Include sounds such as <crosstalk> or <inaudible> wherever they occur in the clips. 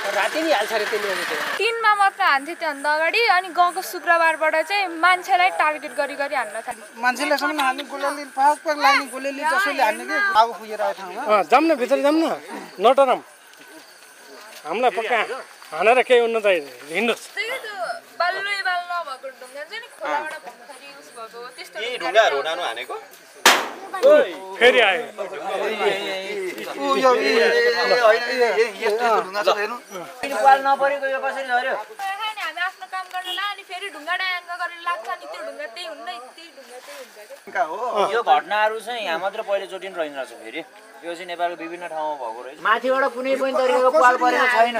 राति नि हाल्छ अरे तिन बजीतिर तिनमा मात्र हान्थ्यो त्योभन्दा अगाडि अनि गाउँको शुक्रबारबाट चाहिँ मान्छेलाई टार्गेट गरी गरी हान्न थाल्यो। मान्छेले सम्म हान्ने गोलेली पाक पाक लाग्ने गोलेली जसैले हान्ने कि? आगो पुगेर ठाउँमा। अँ जाऊँ न भित्र जाऊँ न। नटरम। हामीलाई पक्का हानेर केही हुनु त हिँड्नुहोस्। त्यही त बाल्लै बाल नभएको ढुङ्गा चाहिँ नि खोलाबाट भर्खरै युज भएको हो, त्यस्तो यी ढुङ्गाहरू उडाउनु हानेको? फेरि आयो। खायो नि हामी आफ्नो काम गर्न ला अनि फेरि ढुङ्गा डाङ्गा गरेर लाग्छ अनि त्यो ढुङ्गा त्यही हुन्न त्यही ढुङ्गा त्यही हुन्छ क्या यो घटनाहरू चाहिँ यहाँ मात्र पहिलोचोटि रहेन रहेछ फेरि यो चाहिँ नेपालको विभिन्न ठाउँमा भएको रहेछ माथिबाट कुनै पनि तरिकाको पाल परेको छैन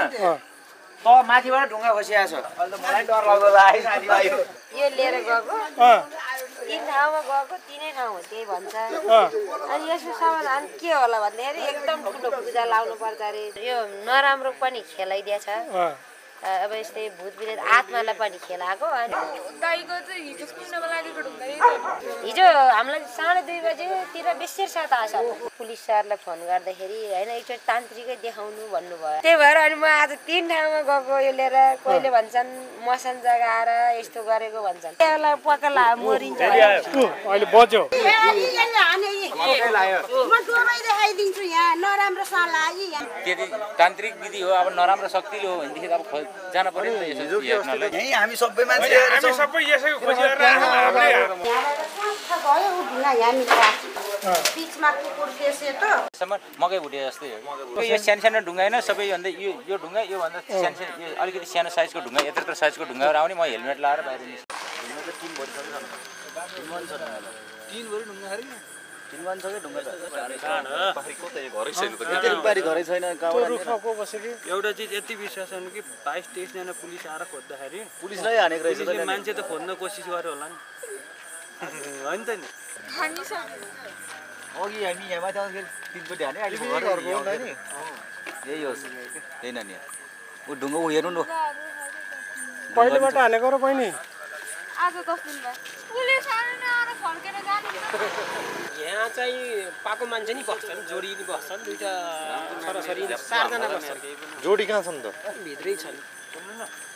त माथिबाट ढुङ्गा खसिएको छ। अहिले त मलाई डर लाग्दो लाग्यो साथीभाइ यो लिएर गएको? अँ। तिन ठाउँमा गएको तिनै ठाउँ हो त्यही भन्छ। अँ। अनि यसको समाधान के होला भन्दाखेरि एकदम ठुलो पूजा लाउनु पर्छ अरे। यो नराम्रो पनि खेलाइदिएछ। अँ। अब यस्तै भूत बिरेत आत्मालाई पनि खेलाएको अनि गाईको चाहिँ हिजो हामीलाई साढे दुई बजेतिर बेसी साथ आएछ। पुलिस सरलाई फोन गर्दाखेरि होइन एकचोटि तान्त्रिकै देखाउनु भन्नुभयो। त्यही भएर अनि म आज तिन ठाउँमा गएको यो लिएर कोहीले भन्छन् मसान जग्गा आएर यस्तो गरेको भन्छन्। त्यसलाई पक्का ला मरिन्छ अहिले बज्यो। म डोमै देखाइदिन्छु यहाँ नराम्रो सल्लाह है यहाँ। त्यति तान्त्रिक विधि हो अब नराम्रो शक्तिले हो भनेदेखि त अब खो- जान पर्यो नि त यसो हेर्नलाई यहीँ हामी सबै मान्छे हामी सबै यसैको खोजी गरेर ऊ ढुङ्गा यहाँनिर राख्यो बिचमा कुकुर सेतो सम्म मकै भुटे जस्तै हो। यो सानो सानो ढुङ्गा होइन सबैभन्दा यो यो ढुङ्गा योभन्दा सानो सानो यो अलिकति सानो साइजको ढुङ्गा यत्रो यत्रो साइजको ढुङ्गाहरू आउने म हेलमेट लाएर बाहिर निस्केँ। घरै छैन त्यो रुखमा को बस्यो कि? एउटा चिज यति विश्वास छ कि बाइस तेइसजना पुलिस आएर खोज्दाखेरि पुलिसलाई हानेको रहेछ मान्छे त खोज्न कोसिस गर्यो होला नि। होइन त नि। अघि हामी यहाँ माथि आउँदाखेरि तिनपट्टि हाने अहिले घर अर्को हो नि। यही होस् त्यही नानी ऊ ढुङ्गा ऊ हेर्नु न। पहिलेबाट हानेको र बहिनी? आज दस दिन भयो नै आएर फर्केर जानु यहाँ चाहिँ पाएको मान्छे नि बस्छन् जोडी नि बस्छन् दुइटा छोराछोरी चारजना बस्छन्। जोडी कहाँ छन् त? भित्रै छन्।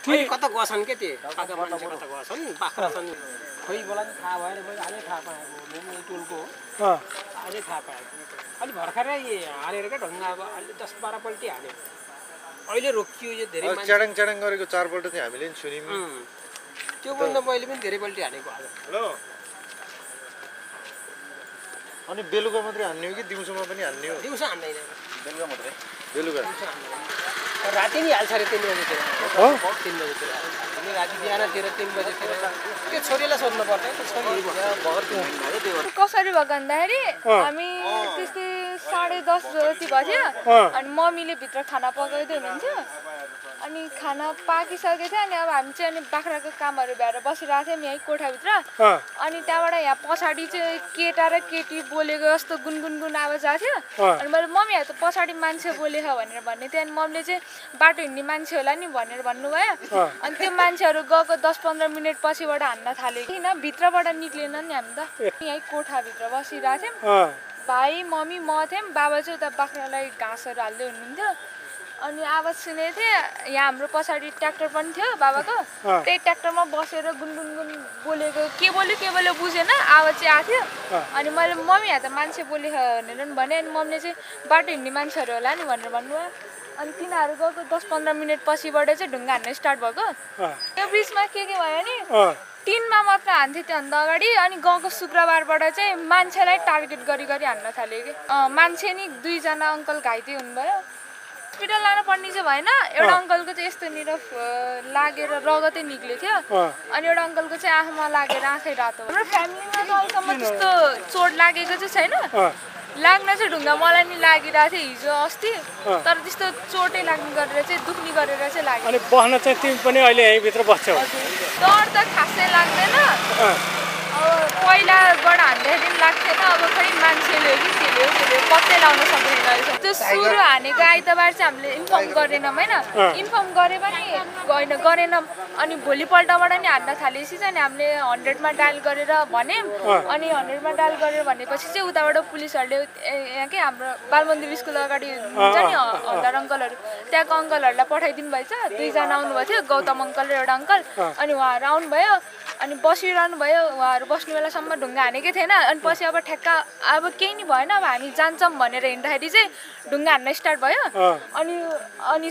अहिले कता गएछन् के त्यो? मान्छे कता गएछन् बाख्रा छन् खोइ मलाई थाहा भएन मैले अझै थाहा पाएको म टोलको हो। अँ। अझै थाहा पाएको अलि भर्खरै हालेर क्या ढुङ्गा अब अहिले दस बाह्रपल्टि हाल्यो। अहिले रोकियो यो धेरै च्याडङ च्याडङ गरेको चारपल्ट चाहिँ हामीले नि सुन्यौँ. त्योभन्दा मैले पनि धेरैपल्टि आज। हेलो। अनि बेलुका मात्रै हान्ने हो कि दिउँसोमा पनि हान्ने हो? दिउँसो हान्दैन। बेलुका मात्रै। बेलुका। राति नि हाल्छ अरे तिन बजीतिर। हो? तिन बजीतिर। अनि राति बिहानतिर तिन बजीतिर। त्यो छोरीलाई सोध्नु पर्छ त्यो छोरी कसरी भएको भन्दाखेरि। हामी त्यस्तै साढे दस जति बज्यो अँ। अनि मम्मीले भित्र खाना पकाउँदै हुनुहुन्थ्यो अनि खाना पाकिसकेको थियो अनि अब हामी चाहिँ अनि बाख्राको कामहरू भएर बसिरहेको थियौँ यहीँ कोठाभित्र। अनि त्यहाँबाट यहाँ पछाडि चाहिँ केटा र केटी बोलेको जस्तो गुनगुनगुन आवाज आएको थियो। अनि मैले मम्मी त पछाडि मान्छे बोलेको भनेर भन्ने थियो। अनि मम्मीले चाहिँ बाटो हिँड्ने मान्छे होला नि भनेर भन्नुभयो। अनि त्यो मान्छेहरू गएको दस पन्ध्र मिनट पछिबाट हान्न थाल्यो। किन? भित्रबाट निक्लेन नि हामी त। यहीँ कोठाभित्र बसिरहेको थियौँ। भाइ मम्मी म थियौँ। बाबा चाहिँ उता बाख्रालाई घाँसहरू हाल्दै हुनुहुन्थ्यो। अनि आवाज सुनेको थिएँ। यहाँ हाम्रो पछाडि ट्र्याक्टर पनि थियो बाबाको। त्यही ट्र्याक्टरमा बसेर गुनगुनगुन बोलेको के बोल्यो के बोल्यो बुझेन आवाज चाहिँ आएको थियो। अनि मैले मम्मी यहाँ त मान्छे बोलेको भनेर पनि भने अनि मम्मीले चाहिँ बाटो हिँड्ने मान्छेहरू होला नि भनेर भन्नुभयो। अनि तिनीहरू गएको दस पन्ध्र मिनट पछिबाट चाहिँ ढुङ्गा हान्नु स्टार्ट भएको। त्यो बिचमा के के भयो नि तिनमा मात्र हान्थ्यो त्योभन्दा अगाडि अनि गाउँको शुक्रबारबाट चाहिँ मान्छेलाई टार्गेट गरी गरी हान्न थाल्यो कि। मान्छे नि दुईजना अङ्कल घाइते हुनुभयो। हस्पिटल लानु पर्ने चाहिँ भएन। एउटा अङ्कलको चाहिँ यस्तोनिर अँ, लागेर रगतै निक्लेको थियो। अनि एउटा अङ्कलको चाहिँ आँखामा लागेर आँखै रातो। हाम्रो फ्यामिलीमा त अहिलेसम्म त्यस्तो चोट लागेको चाहिँ छैन। लाग्न चाहिँ ढुङ्गा मलाई नि लागिरहेको थियो हिजो अस्ति। तर त्यस्तो चोटै लाग्ने गरेर चाहिँ दुख्ने गरेर चाहिँ लाग्यो अनि बस्न चाहिँ तिमी पनि अहिले यहीँभित्र बस्छौ। डर त खासै लाग्दैन। अब पहिलाबाट हान्दाखेरि पनि लाग्थेन अब खै मान्छेले कि हो, पत्तै लाउन सक्दैन रहेछ। त्यो सुरु हानेको आइतबार चाहिँ हामीले इन्फर्म गरेनौँ होइन? इन्फर्म गरे पनि होइन गरेनौँ। अनि भोलिपल्टबाट नि हान्न थालेपछि चाहिँ हामीले हन्ड्रेडमा डायल गरेर भन्यौँ अनि हन्ड्रेडमा डायल गरेर भनेपछि चाहिँ उताबाट पुलिसहरूले यहाँ के हाम्रो बालमन्दिर स्कुल अगाडि हुन्छ नि हल्दार अङ्कलहरू। त्यहाँको अङ्कलहरूलाई पठाइदिनु भएछ। दुईजना आउनुभएको थियो गौतम अङ्कल र एउटा अङ्कल। अनि उहाँहरू आउनुभयो। अनि बसिरहनु भयो उहाँहरू बस्ने बेलासम्म ढुङ्गा हानेकै थिएन। अनि पछि अब ठ्याक्क अब केही नि भएन अब हामी जान्छौँ भनेर हिँड्दाखेरि चाहिँ ढुङ्गा हान्न स्टार्ट भयो। अनि अनि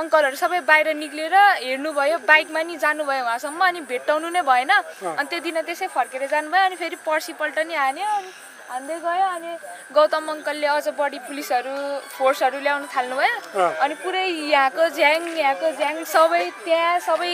अङ्कलहरू सबै बाहिर निक्लिएर हेर्नुभयो बाइकमा नि जानुभयो उहाँसम्म अनि भेट्टाउनु नै भएन। अनि त्यो दिन त्यसै फर्केर जानुभयो अनि फेरि पर्सिपल्ट नि हान्यो। अनि हान्दै गयो अनि गौतम अङ्कलले अझ बढी पुलिसहरू फोर्सहरू ल्याउनु थाल्नुभयो। अनि पुरै यहाँको झ्याङ यहाँको झ्याङ सबै त्यहाँ सबै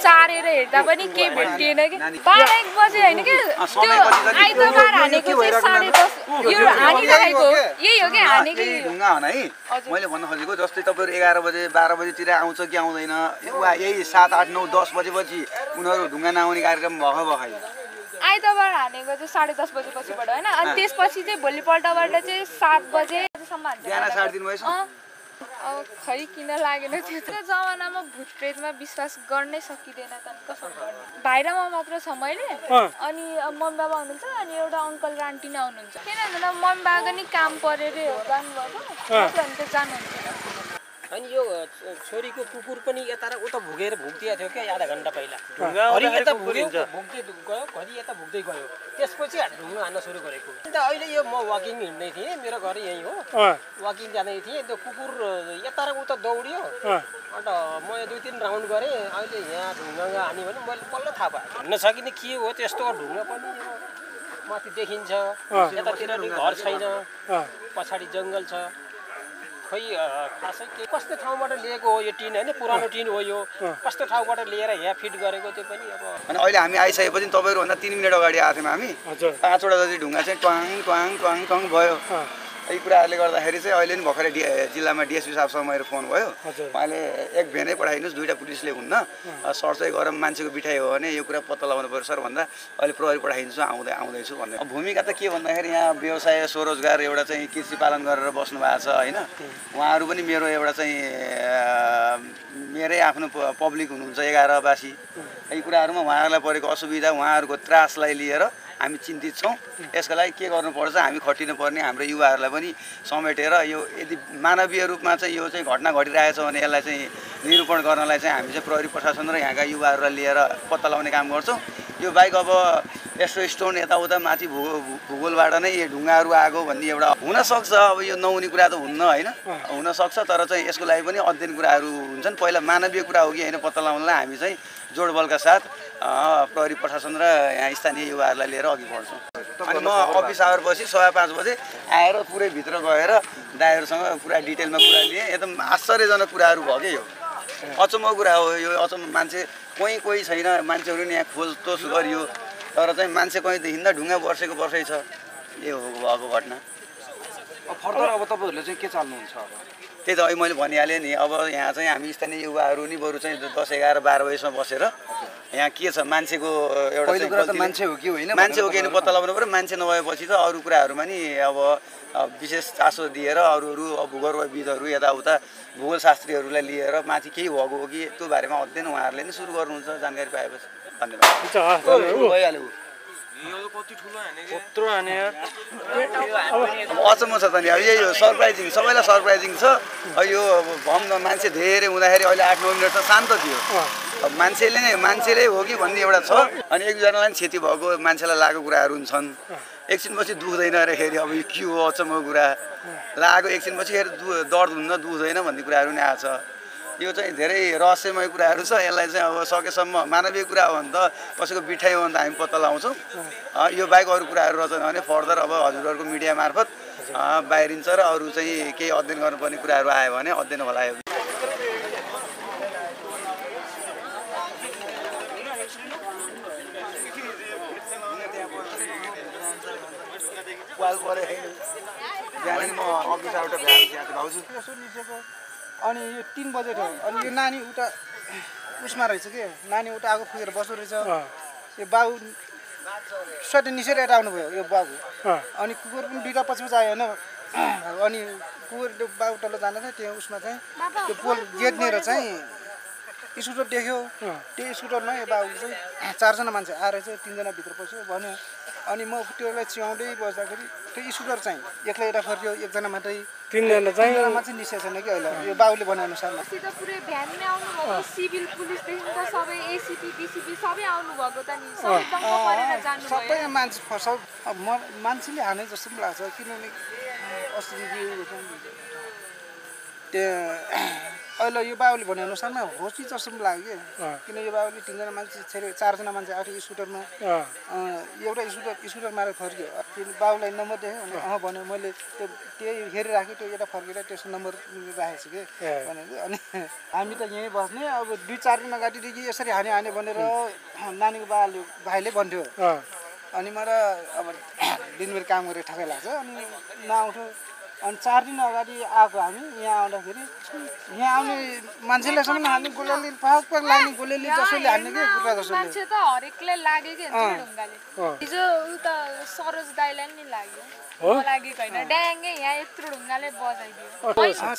चारेर हेर्दा पनि केही भेटिएन कि। बाह्र एक बजे होइन कि? त्यो आइतबार हानेको चाहिँ साढे दस यो हानिराखेको हो। यही हो कि? हानेकै। यही ढुङ्गा हन है? हजुर। मैले भन्न खोजेको जस्तै तपाईँहरू एघार बजे बाह्र बजीतिर आउँछ कि आउँदैन? वा यही सात आठ नौ दस बजेपछि उनीहरू ढुङ्गा नआउने कार्यक्रम भएको भयो आइतबार हानेको चाहिँ साढे दस बजेपछिबाट होइन। अनि त्यसपछि चाहिँ भोलिपल्टबाट चाहिँ सात बजेसम्म हान्छ। अब खै किन लागेन त्यो त्यो जमानामा भूत प्रेतमा विश्वास गर्नै सकिँदैन त अनि कसो गर्ने? भाइरामा मात्र छ मैले। अनि मम्मी बाबा हुनुहुन्छ अनि एउटा अङ्कल र आन्टी नै आउनुहुन्छ किन भन्दा मम्मी बाबाको नि काम परेर जानुभएको भने त जानुहुन्थेन। अनि यो छोरीको कुकुर पनि यता र उता भुगेर भुक्दिया थियो क्या आधा घन्टा पहिला। घरि यता भुग्यो भुक्दै गयो घरि यता भुक्दै गयो। त्यसपछि ढुङ्गा हान्न सुरु गरेको। अन्त अहिले यो म वाकिङ हिँड्दै थिएँ मेरो घर यहीँ हो। वाकिङ जाँदै थिएँ त्यो कुकुर यता र उता दौड्यो। अन्त म दुई तिन राउन्ड गरेँ अहिले यहाँ ढुङ्गा हान्यो भने मैले बल्ल थाहा पाएँ। हिँड्न सकिने के हो त्यस्तो ढुङ्गा पनि माथि देखिन्छ यतातिर घर छैन। पछाडि जङ्गल छ। खै खासै के कस्तो ठाउँबाट लिएको हो यो टिन होइन? पुरानो टिन हो यो। कस्तो ठाउँबाट लिएर यहाँ फिट गरेको त्यो पनि अब अनि अहिले हामी आइसकेपछि तपाईँहरूभन्दा तिन मिनट अगाडि आएको थियौँ हामी। हजुर। पाँचवटा जति ढुङ्गा चाहिँ ट्वाङ ट्वाङ ट्वाङ ट्वाङ भयो। यी कुराहरूले गर्दाखेरि चाहिँ अहिले नि भर्खरै डि जिल्लामा डिएसपी साहबसँग मेरो फोन भयो। उहाँले एक भेनै पठाइदिनुहोस् दुइटा पुलिसले हुन्न। सर्च चाहिँ गरौँ मान्छेको बिठाइ हो भने यो कुरा पत्ता लगाउनु पर्छ सर भन्दा अहिले प्रहरी पठाइदिन्छु आउँदै आउँदैछु भन्दै। अब भूमिका त के भन्दाखेरि यहाँ व्यवसाय स्वरोजगार एउटा चाहिँ कृषि पालन गरेर बस्नु भएको छ होइन? उहाँहरू पनि मेरो एउटा चाहिँ मेरै आफ्नो पब्लिक हुनुहुन्छ एघारवासी यी कुराहरूमा उहाँहरूलाई परेको असुविधा उहाँहरूको त्रासलाई लिएर हामी चिन्तित छौँ। यसको लागि के गर्नुपर्छ हामी खटिनु पर्ने हाम्रो युवाहरूलाई पनि समेटेर यो यदि मानवीय रूपमा चाहिँ यो चाहिँ घटना घटिरहेछ भने यसलाई चाहिँ निरूपण गर्नलाई चाहिँ हामी चाहिँ प्रहरी प्रशासन र यहाँका युवाहरूलाई लिएर पत्ता लगाउने काम गर्छौँ। यो बाइक अब यस्तो स्टोन यताउता माथि भूगो भूगोलबाट नै यो ढुङ्गाहरू आएको भन्ने एउटा हुनसक्छ। अब यो नहुने कुरा त हुन्न होइन। हुनसक्छ तर चाहिँ यसको लागि पनि अध्ययन कुराहरू हुन्छन्। पहिला मानवीय कुरा हो कि होइन पत्ता लगाउनलाई हामी चाहिँ जोडबलका साथ प्रहरी प्रशासन र यहाँ स्थानीय युवाहरूलाई लिएर अघि बढ्छौँ। अनि म अफिस आवर पछि सवा पाँच बजे आएर पुरै भित्र गएर दाइहरूसँग पुरा डिटेलमा कुरा लिएँ। एकदम आश्चर्यजनक कुराहरू भयो क्या यो। अचम्मको कुरा हो यो। अचम्म मान्छे कोही कोही छैन। मान्छेहरू नि यहाँ खोजतोज गरियो। तर चाहिँ मान्छे कहीँ देखिँदा ढुङ्गा वर्षेको वर्षै छ। यो भएको घटना। फर्दर अब तपाईँहरूले चाहिँ के चाल्नुहुन्छ अब? त्यही त अहिले मैले भनिहालेँ नि अब यहाँ चाहिँ हामी स्थानीय युवाहरू नि बरु चाहिँ दस एघार बाह्र बजीसम्म बसेर यहाँ के छ मान्छेको एउटा मान्छे हो कि होइन मान्छे हो कि होइन पत्ता लगाउनु पऱ्यो मान्छे नभएपछि त अरू कुराहरूमा नि अब विशेष चासो दिएर अरू अरू अब भूगर्भविदहरू यताउता भूगोल शास्त्रीहरूलाई लिएर माथि केही भएको हो कि त्यो बारेमा अध्ययन उहाँहरूले नै सुरु गर्नुहुन्छ जानकारी पाएपछि। धन्यवाद। भइहाल्यो। अचम्म छ त नि अब यही हो सरप्राइजिङ सबैलाई सरप्राइजिङ छ। अब यो अब भम मान्छे धेरै हुँदाखेरि अहिले आठ नौ मिनट त शान्त थियो। अब मान्छेले नै मान्छेले हो कि भन्ने एउटा छ। अनि एकजनालाई पनि क्षति भएको मान्छेलाई लागेको कुराहरू हुन्छन्। एकछिनपछि दुख्दैन अरे फेरि अब यो के हो अचम्मको कुरा। लागेको एकछिनपछि फेरि दु दर्द हुन्न दुख्दैन भन्ने कुराहरू नि आएको छ। यो चाहिँ धेरै रहस्यमय कुराहरू छ यसलाई चाहिँ अब सकेसम्म मानवीय कुरा हो भने त। कसैको बिठाइ हो भने त हामी पत्ता लगाउँछौँ। यो बाहेक अरू कुराहरू रहेछन् भने फर्दर अब हजुरहरूको मिडिया मार्फत बाहिरिन्छ र अरू चाहिँ केही अध्ययन गर्नुपर्ने कुराहरू आयो भने अध्ययन होला यो। वाल परे बिहान म अफिसबाट भ्याएको थिएँ भाउजू। अनि यो तिन बजे थियो अनि यो नानी उता उसमा रहेछ कि? नानी उता आगो फुकेर बस्दो रहेछ। यो बाउ स्वाट निसेर यता आउनुभयो यो बाबु। अनि कुकुर पनि दुइटा पछि पछि आयो होइन। अनि कुकुर त्यो बाबु तल जाँदा चाहिँ त्यो उसमा चाहिँ त्यो पोल गेटनिर चाहिँ स्कुटर देख्यो। त्यो स्कुटरमा यो बाबुले चाहिँ चारजना मान्छे आएर चाहिँ तिनजना भित्र पस्यो भन्यो। अनि म त्योलाई चियाउँदै बस्दाखेरि त्यो स्कुटर चाहिँ एक्लै यता फर्क्यो एकजना मात्रै। तिनजना चाहिँ चाहिँ निस्केको छैन कि अहिले। यो बाबुले भनेअनुसारमा पुरै भ्यानमै आउनुभएको सिभिल पुलिसदेखि त सबै एसिपी डिसिपी सबै आउनुभएको त नि। सबै दङ्ग परेर जानुभयो। सबै मान्छे अब म मान्छेले हाने जस्तो पनि लाग्छ किनभने अस्ति त्यो अहिले यो बाबुले भनेअनुसारमा होसी जस्तो पनि लाग्यो कि किन यो बाबुले तिनजना मान्छे छेरे चारजना मान्छे आएको स्कुटरमा। एउटा स्कुटर स्कुटर मारेर फर्क्यो। बाबुलाई नम्बर देखेँ भने अँ भन्यो मैले त्यो त्यही हेरिराखेँ त्यो यता फर्केर त्यसको नम्बर राखेको छु कि ए। भनेको अनि हामी त यहीँ बस्ने अब दुई चार दिन अगाडिदेखि यसरी हाने हाने भनेर नानीको बाले भाइले भन्थ्यो। अनि मलाई अब दिनभरि काम गरेर ठकै लाग्छ अनि नआउँथ्यो। अनि चार दिन अगाडि आएको हामी यहाँ आउँदाखेरि। यहाँ आउने मान्छेलाई सम्म हान्ने गोलेले पाक पाक लाग्ने गोलेले जसोले हान्ने कि कुखुरा जसोले। मान्छे त हरेकलाई लाग्यो कि। हिजो उता सरोज दाईलाई नि लाग्यो।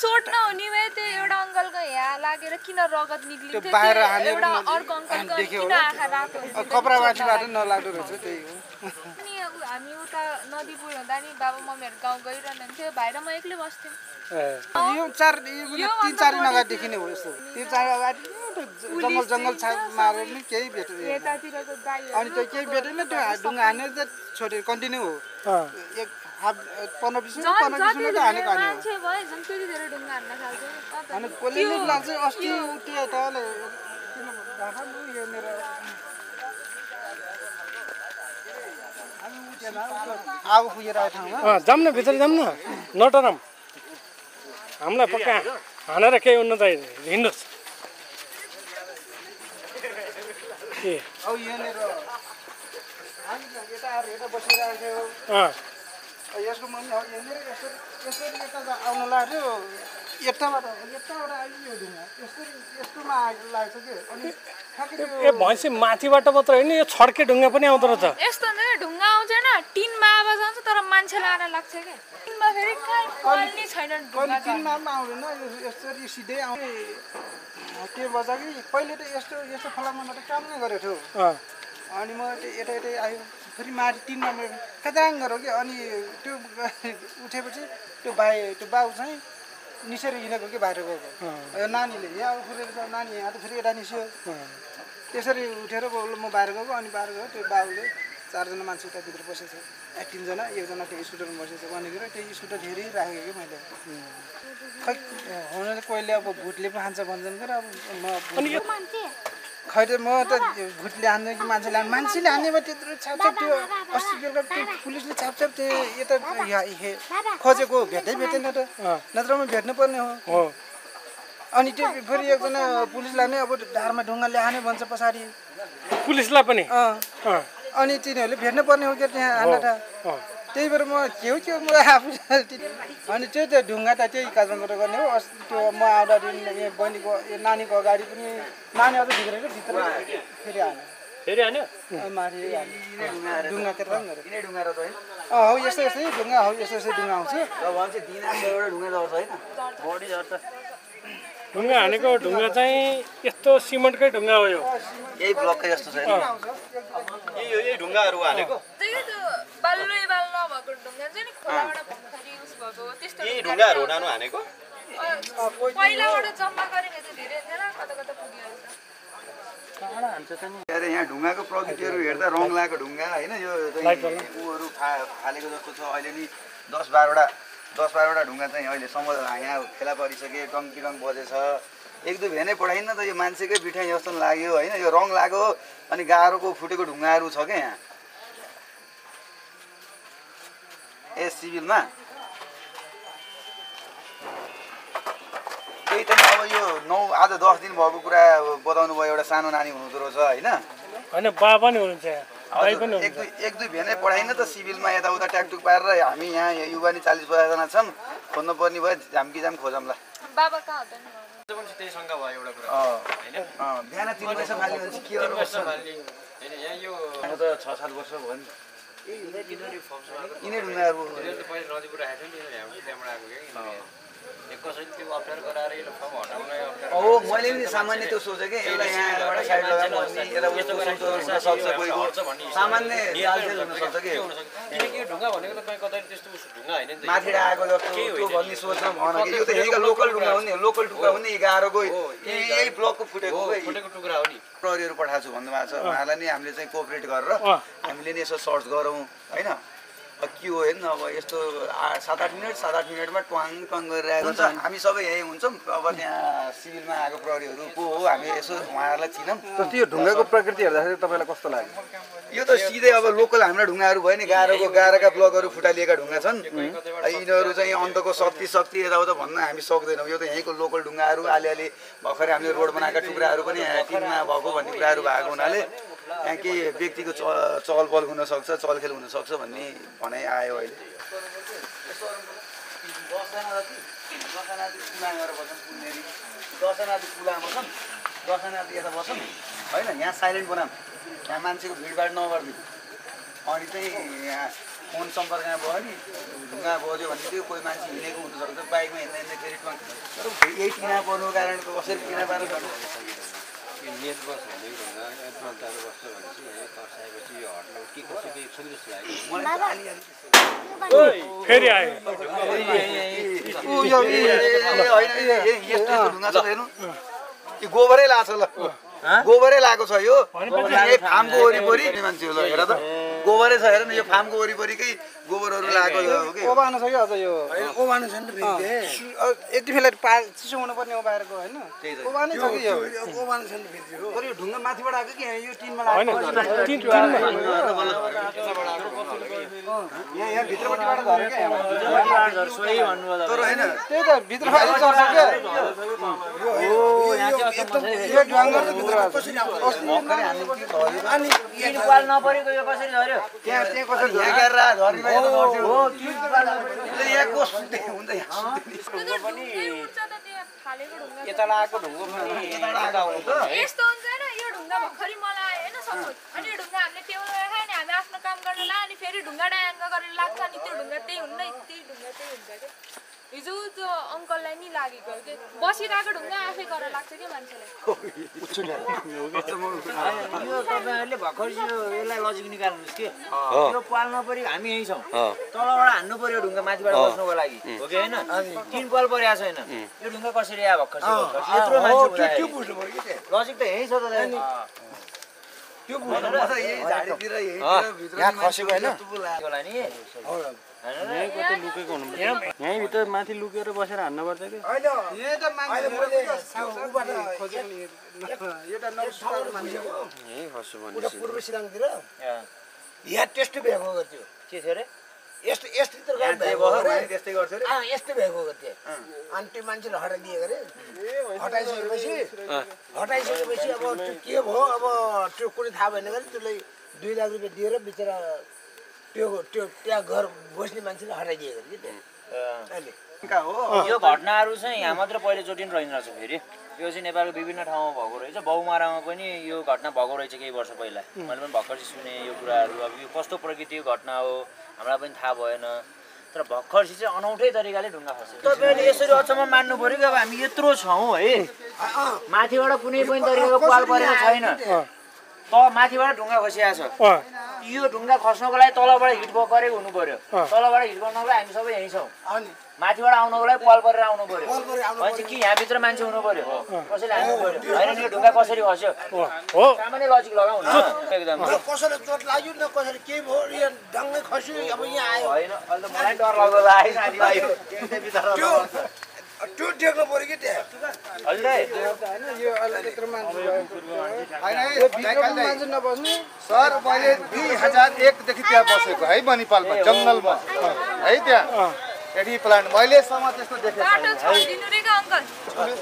चोट नहुने भए त्यो एउटा अङ्कलको यहाँ लागेर किन रगत एउटा अर्को अङ्कलको अनि देख्यो किन होला आँखा रातो हुन्छ, कपडामाथिबाट नलाग्दो रहेछ त्यही हो। अनि उ- हामी उता नदी पुल हुँदा नि बाबा मम्मीहरू गाउँ भाइ र म एक्लै बस्थ्यौँ ए, यो चार तिन चार दिन अगाडिदेखि नै हो यस्तो। तिन चार अगाडि जङ्गल जङ्गल छाप मारेर नि केही दाईहरू अनि त्यो केही भेटेन त्यो ढुङ्गा हानेर चाहिँ छोड्यो कन्टिन्यू हो। अँ, एक पन्ध्र बिस मिनट पन्ध्र बिस मिनट हानेको हाने हान्न अनि कसले लाग्छ अस्ति त्यो ठाउँमा। अँ, जाऊँ न भित्र जाऊँ न। नटराम। हामीलाई पक्का हानेर केही हुनु त हिँड्नुहोस्। ए। यसको मम्मी हो यहाँनिर यसरी यसरी यता आउनु लाग्यो। यताबाट यताबाट आइयो ढुङ्गा यसरी यस्तोमा आएको लाग्छ कि? अनि ठ्याक्कै त्यो ए भैँसी माथिबाट मात्र होइन यो छड्के ढुङ्गा पनि आउँदो रहेछ। यस्तो ढुङ्गा आउँदैन टिनमा आवाज आउँछ तर मान्छेलाई आएर लाग्छ क्या टिनमा फेरि कहीँ कहिले छैन कहिले ढुङ्गा छ तिनमा पनि आउँदैन यो यसरी सिधै आउने के भन्छ कि पहिले त यस्तो यस्तो फलामबाट काम नै गरेको थियो अँ। अनि म यता यतै आयो फेरि माथि तिनमा मेरो कताङ गऱ्यो कि? अनि त्यो <laughs> उठेपछि त्यो भाइ त्यो बाउ चाहिँ निसेर हिँडेको कि बाहिर गएको। यो नानीले यहाँ उफ्रेर त नानी यहाँ त फेरि यता निस्यो। त्यसरी उठेर बोल म बाहिर गएको। अनि बाहिर गयो त्यो बाउले चारजना मान्छे उताभित्र बसेको छ। तिनजना एकजना त्यो स्कुटरमा बसेको छ। भनेर त्यो स्कुटर धेरै राखेको कि मैले। खै हुन त कोहीले अब भुटले पो खान्छ भन्छन् कि अब म खै त म त भुटले हान्ने कि मान्छेले हान्ने? मान्छेले हान्ने भए त्यत्रो छापछाप त्यो अस्ति बेलुका त्यो पुलिसले छापछाप त्यो यता खोजेको भेट्दै भेटेन त। नत्र म भेट्नु पर्ने हो। अनि त्यो फेरि एकजना पुलिसलाई नै अब ढाडमा ढुङ्गाले हाने भन्छ पछाडि। पुलिसलाई पनि? अनि तिनीहरूले भेट्नु पर्ने हो कि त्यहाँ हान्न त्यही भएर म के हो के म आफू अनि त्यो त ढुङ्गा त त्यही काठमाडौँबाट गर्ने हो। अस्ति त्यो म आउँदाखेरि बहिनीको यो नानीको अगाडि पनि नानी अझ भित्रेको भित्र फेरि हाल्यो। फेरि हाल्यो। ढुङ्गा अँ हौ यस्तै यस्तै ढुङ्गा हौ यस्तै यस्तै ढुङ्गा आउँछ र भन्छ दिन एउटा ढुङ्गा हानेको ढुङ्गा चाहिँ यस्तो सिमेन्टकै ढुङ्गा हो यो। यही ब्लककै जस्तो यही ढुङ्गाहरू हानेको। त्यही त बाल्लो बाल नभएको ढुङ्गा चाहिँ नि खोलाबाट भर्खरै युज भएको हो। त्यस्तो यही ढुङ्गा ढुङ्गाहरू हानेको? अरे यहाँ ढुङ्गाको प्रकृतिहरू हेर्दा रङ लगाएको ढुङ्गा होइन यो चाहिँ ऊहरू फा फालेको जस्तो छ। अहिले नि दस बाह्रवटा दस बाह्रवटा ढुङ्गा चाहिँ अहिले सम्म यहाँ फेला परिसके टङ टिडङ बजेछ। एक दुई भेनै पठाइन्न त यो मान्छेकै बिठाइ जस्तो लाग्यो होइन? यो रङ लाग्यो अनि गाह्रोको फुटेको ढुङ्गाहरू छ क्या यहाँ। ए सिभिलमा? त्यही त नि अब यो नौ आज दस दिन भएको कुरा बताउनु भयो एउटा सानो नानी हुनुहुँदो रहेछ होइन? होइन बा पनि हुनुहुन्छ एक दुई एक दुई भेनै पढाइन त सिभिलमा यताउता ट्याकटुक पारेर हामी यहाँ युवा नि चालिस पचासजना छौँ। खोज्नु पर्ने भयो झामकी जाम खोजौँला। बिहान तिन फाल्ने के गर्नु त छ सात वर्ष भयो नि हो मैले पनि सामान्य त्यो सोचेँ कि एउटा यहाँबाट साइड लगाउनु भन्ने एउटा उस्तो हुनसक्छ कोहीको सामान्य जालसेल हुनसक्छ कि? किनकि यो ढुङ्गा भनेको त कहीँ कतै त्यस्तो ढुङ्गा होइन नि त माथिबाट आएको जस्तो त्यो भन्ने सोचमा भन कि? यो त यहीँका लोकल ढुङ्गा हो नि। लोकल ढुङ्गा हो। नि गाह्रोको यही यही ब्लकको फुटेको हो है। फुटेको टुक्रा हो नि। प्रहरीहरू पठाएको छु भन्नुभएको छ। उहाँलाई नि हामीले चाहिँ कोअपरेट गरेर हामीले नि यसो सर्च गरौँ होइन? के हो हेर्नु अब यस्तो सात आठ मिनट सात आठ मिनटमा ट्वाङ ट्वाङ गरेर आएको हुन्छ। हामी सबै यहीँ हुन्छौँ। अब त्यहाँ सिभिलमा आएको प्रहरीहरू को हो? हामी यसो उहाँहरूलाई चिनौँ। जस्तो यो ढुङ्गाको प्रकृति हेर्दाखेरि तपाईँलाई कस्तो लाग्यो? यो त सिधै अब लोकल हाम्रा ढुङ्गाहरू भयो नि। गाह्रोको गाह्रोका ब्लकहरू फुटालिएका ढुङ्गा छन्। यिनीहरू चाहिँ अन्तको शक्ति शक्ति यताउता भन्न हामी सक्दैनौँ। यो त यहीँको लोकल ढुङ्गाहरू अलिअलि भर्खरै हामीले रोड बनाएका टुक्राहरू पनि यहाँ टिनमा भएको भन्ने कुराहरू भएको हुनाले यहाँ केही व्यक्तिको च चहलपहल हुनसक्छ चलखेल हुनसक्छ भन्ने भनाइ आयो अहिले। यता होइन यहाँ साइलेन्ट बनाऊँ। यहाँ मान्छेको भिडभाड नगरिदिउँ अनि चाहिँ यहाँ फोन सम्पर्कमा भयो नि ढुङ्गा बज्यो भने चाहिँ कोही मान्छे हिँडेको हुनसक्छ बाइकमा हिँड्दा ट्वाङ तर यही टिना पर्नुको कारण कसरी टिना पारेर यो नेट बस तार बस्छ भनेपछि तर्साएपछि यो हट्नु के कसो के छ जस्तो लाग्यो फेरि आयो यो गोबरै लाएको छ ल गोबरै लगाएको छ यो फार्मको वरिपरि मान्छे ल हेर त गोबरै छ हेर न यो फार्मको वरिपरिकै गोबरहरू लगाएको हो कि ओबानो छ कि अझ यो ओबानो छ नि त यति बेला पा चिसो हुनुपर्ने होइन छ कि यो छ नि फेरि तर यो ढुङ्गा माथिबाट आएको कि यो टिनमा लागेको तिन तिनमा यहाँ यहाँ भित्रपट्टिबाट झऱ्यो क्या यहाँ सोही भन्नुभयो तर होइन त्यही त भित्रबाट झर्छ क्या यो ढुङ्गा नपरेको यो कसरी यता ढुङ्गो यस्तो हुन्छ यो ढुङ्गा भर्खरै मलाई आयो होइन सपोज अनि यो ढुङ्गा हामीले टेबल राख्यो नि हामी आफ्नो काम गर्न ला अनि फेरि ढुङ्गा ड्याङ्ग गरेर लाग्छ अनि त्यो ढुङ्गा त्यही हुन्न त्यही ढुङ्गा त्यही हुन्छ क्या। हिजो त्यो अङ्कललाई नि लागेको के बसिरहेको ढुङ्गा आफै गरेर लाग्छ क्या मान्छेलाई। यो तपाईँहरूले भर्खर यो यसलाई लजिक निकाल्नुहोस् कि। यो पाल नपऱ्यो हामी यहीँ छौँ। तलबाट हान्नु पर्यो ढुङ्गा माथिबाट बस्नुको लागि। हो कि होइन? तिन पाल परेको छैन। यो ढुङ्गा कसरी आयो भर्खर यत्रो मान्छे। लजिक त यहीँ छ त। त्यो खसेको होइन। यहीँभित्र माथि लुकेर बसेर हान्न पर्छ कि? यही त्यस्तो भएको गर्थ्यो। के थियो अरे? यस्तो यस्तो त भने त्यस्तै गर्छ यस्तो भएको गर्थ्यो। अनि त्यो मान्छेले हटाइदिए अरे। हटाइसकेपछि हटाइसकेपछि अब त्यो के भयो? अब त्यो कुनै थाहा भएन गरे त्यसलाई दुई लाख रुपियाँ दिएर बिचरा त्यो त्यो त्यहाँ घर बस्ने मान्छेले हटाइदिएको कि हो? यो घटनाहरू चाहिँ यहाँ मात्र पहिलोचोटि नै रहेन रहेछ फेरि। यो चाहिँ नेपालको विभिन्न ठाउँमा भएको रहेछ। बहुमारामा पनि यो घटना भएको रहेछ केही वर्ष पहिला। मैले पनि भर्खर चाहिँ सुने यो कुराहरू। अब यो कस्तो प्रकृतिको घटना हो? हामीलाई पनि थाहा भएन। तर भर्खर चाहिँ अनौठै तरिकाले ढुङ्गा खस्यो तपाईँले यसरी अचम्म मान्नु पऱ्यो कि अब हामी यत्रो छौँ है? माथिबाट कुनै पनि तरिकाको पाल परेको छैन। त माथिबाट ढुङ्गा खसिरहेको छ। यो ढुङ्गा खस्नको लागि तलबाट हिट गरेको हुनु पर्यो तलबाट हिट गर्नको लागि हामी सबै यहीँ छौँ। अनि माथिबाट आउनको लागि पाल परेर आउनु पर्यो भनेपछि कि यहाँभित्र मान्छे हुनु पर्यो कसैले हान्नु पर्यो? होइन यो ढुङ्गा कसरी खस्यो? सामान्य लजिक लगाउ न। एकदम। न कसैलाई चोट लाग्यो न कसैले केही भयो यहाँ डङ्गै खस्यो अब यहाँ आयो। होइन अहिले त मलाई डर लाग्दो लाग्यो साथीभाइ। त्यो देख्नु पऱ्यो कि त्यहाँ? सर मैले दुई हजार एकदेखि त्यहाँ बसेको है मणिपालमा जङ्गलमा। है त्यहाँ। एडी प्लान्ट मैलेसम्म त्यस्तो देखेको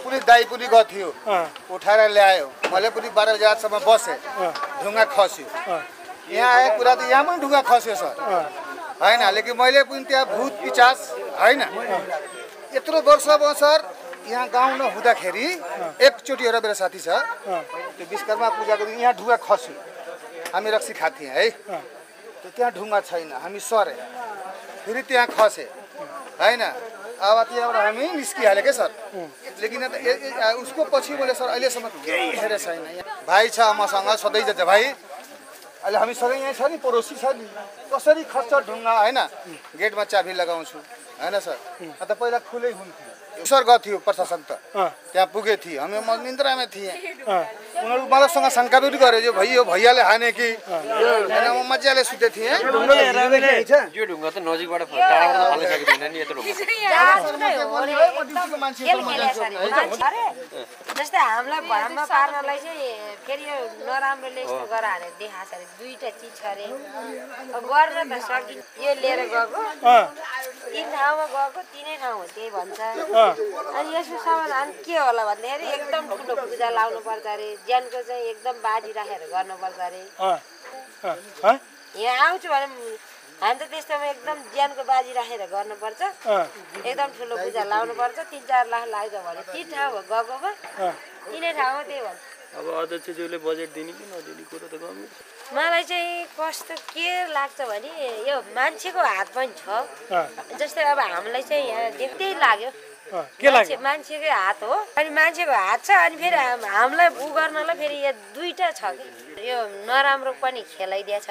पुलिस दाई पनि गएको थियो अँ, उठाएर ल्यायो। मैले पनि बाह्र हजारसम्म बसेँ ढुङ्गा खस्यो। यहाँ आएको कुरा त यहाँ पनि ढुङ्गा खस्यो सर। होइन लेकिन मैले पनि त्यहाँ भूत पिचास होइन। यत्रो वर्ष सर यहाँ गाउँ नहुँदाखेरि एकचोटि एउटा मेरो साथी छ। त्यो विश्वकर्मा पूजाको दिन यहाँ ढुङ्गा खस्यो। हामी रक्सी खाथ्यौँ है? त्यो त्यहाँ ढुङ्गा छैन। हामी सरे। फेरि त्यहाँ खसे। होइन? अब त्यहाँबाट हामी निस्किहाल्यो क्या सर? लेकिन उसको पछि मैले सर अहिलेसम्म केही हेरेको छैन। भाइ छ मसँग सधैँ जान्छ भाइ। अहिले हामी सधैँ यहाँ छ नि पडोसी छ नि। कसरी खस्छ ढुङ्गा होइन? गेटमा चाबी लगाउँछु। होइन सर? अन्त पहिला खुलै हुन्थ्यो। सर थियो प्रशासन त। त्यहाँ पुगे थिएँ हामी म निन्द्रामा थिएँ। उनीहरू मलाईसँग शङ्का पनि गरे यो भैया भैयाले हाने कि? होइन म मजाले सुतेको थिएँ। यो ढुङ्गा त नजिकबाट टाढाबाट त फाल्न सकिँदैन नि यत्रो जस्तै हामीलाई भ्रममा पार्नलाई चाहिँ फेरि यो नराम्रोले यस्तो गर हाने देखाएको छ अरे दुईवटा चिज छ अरे। अब गर्न त सकि यो लिएर गएको। तिन ठाउँमा गएको तिनै ठाउँ हो त्यही भन्छ। अनि यसको समाधान के होला भन्दाखेरि एकदम ठुलो पूजा लाउनु पर्छ अरे। ज्यानको चाहिँ एकदम बाजी राखेर गर्नुपर्छ अरे। यहाँ आउँछु भने हामी त त्यस्तोमा एकदम ज्यानको बाजी राखेर गर्नुपर्छ। एकदम ठुलो पूजा लाउनुपर्छ। तिन चार लाख लाग्छ भने तिन ठाउँ हो गएकोमा। तिनै ठाउँमा त्यही भन्छ अब अध्यक्षज्यूले बजेट दिने कि नदिने कुरो त गम्भीर मलाई चाहिँ कस्तो के लाग्छ भने यो मान्छेको हात पनि छ। जस्तै अब हामीलाई चाहिँ यहाँ देख्दै लाग्यो। के लाग्यो? मान्छेकै हात हो। अनि मान्छेको हात छ अनि फेरि हाम- हामीलाई उ गर्नलाई फेरि यो दुईवटा छ कि। यो नराम्रो पनि खेलाइदिएछ।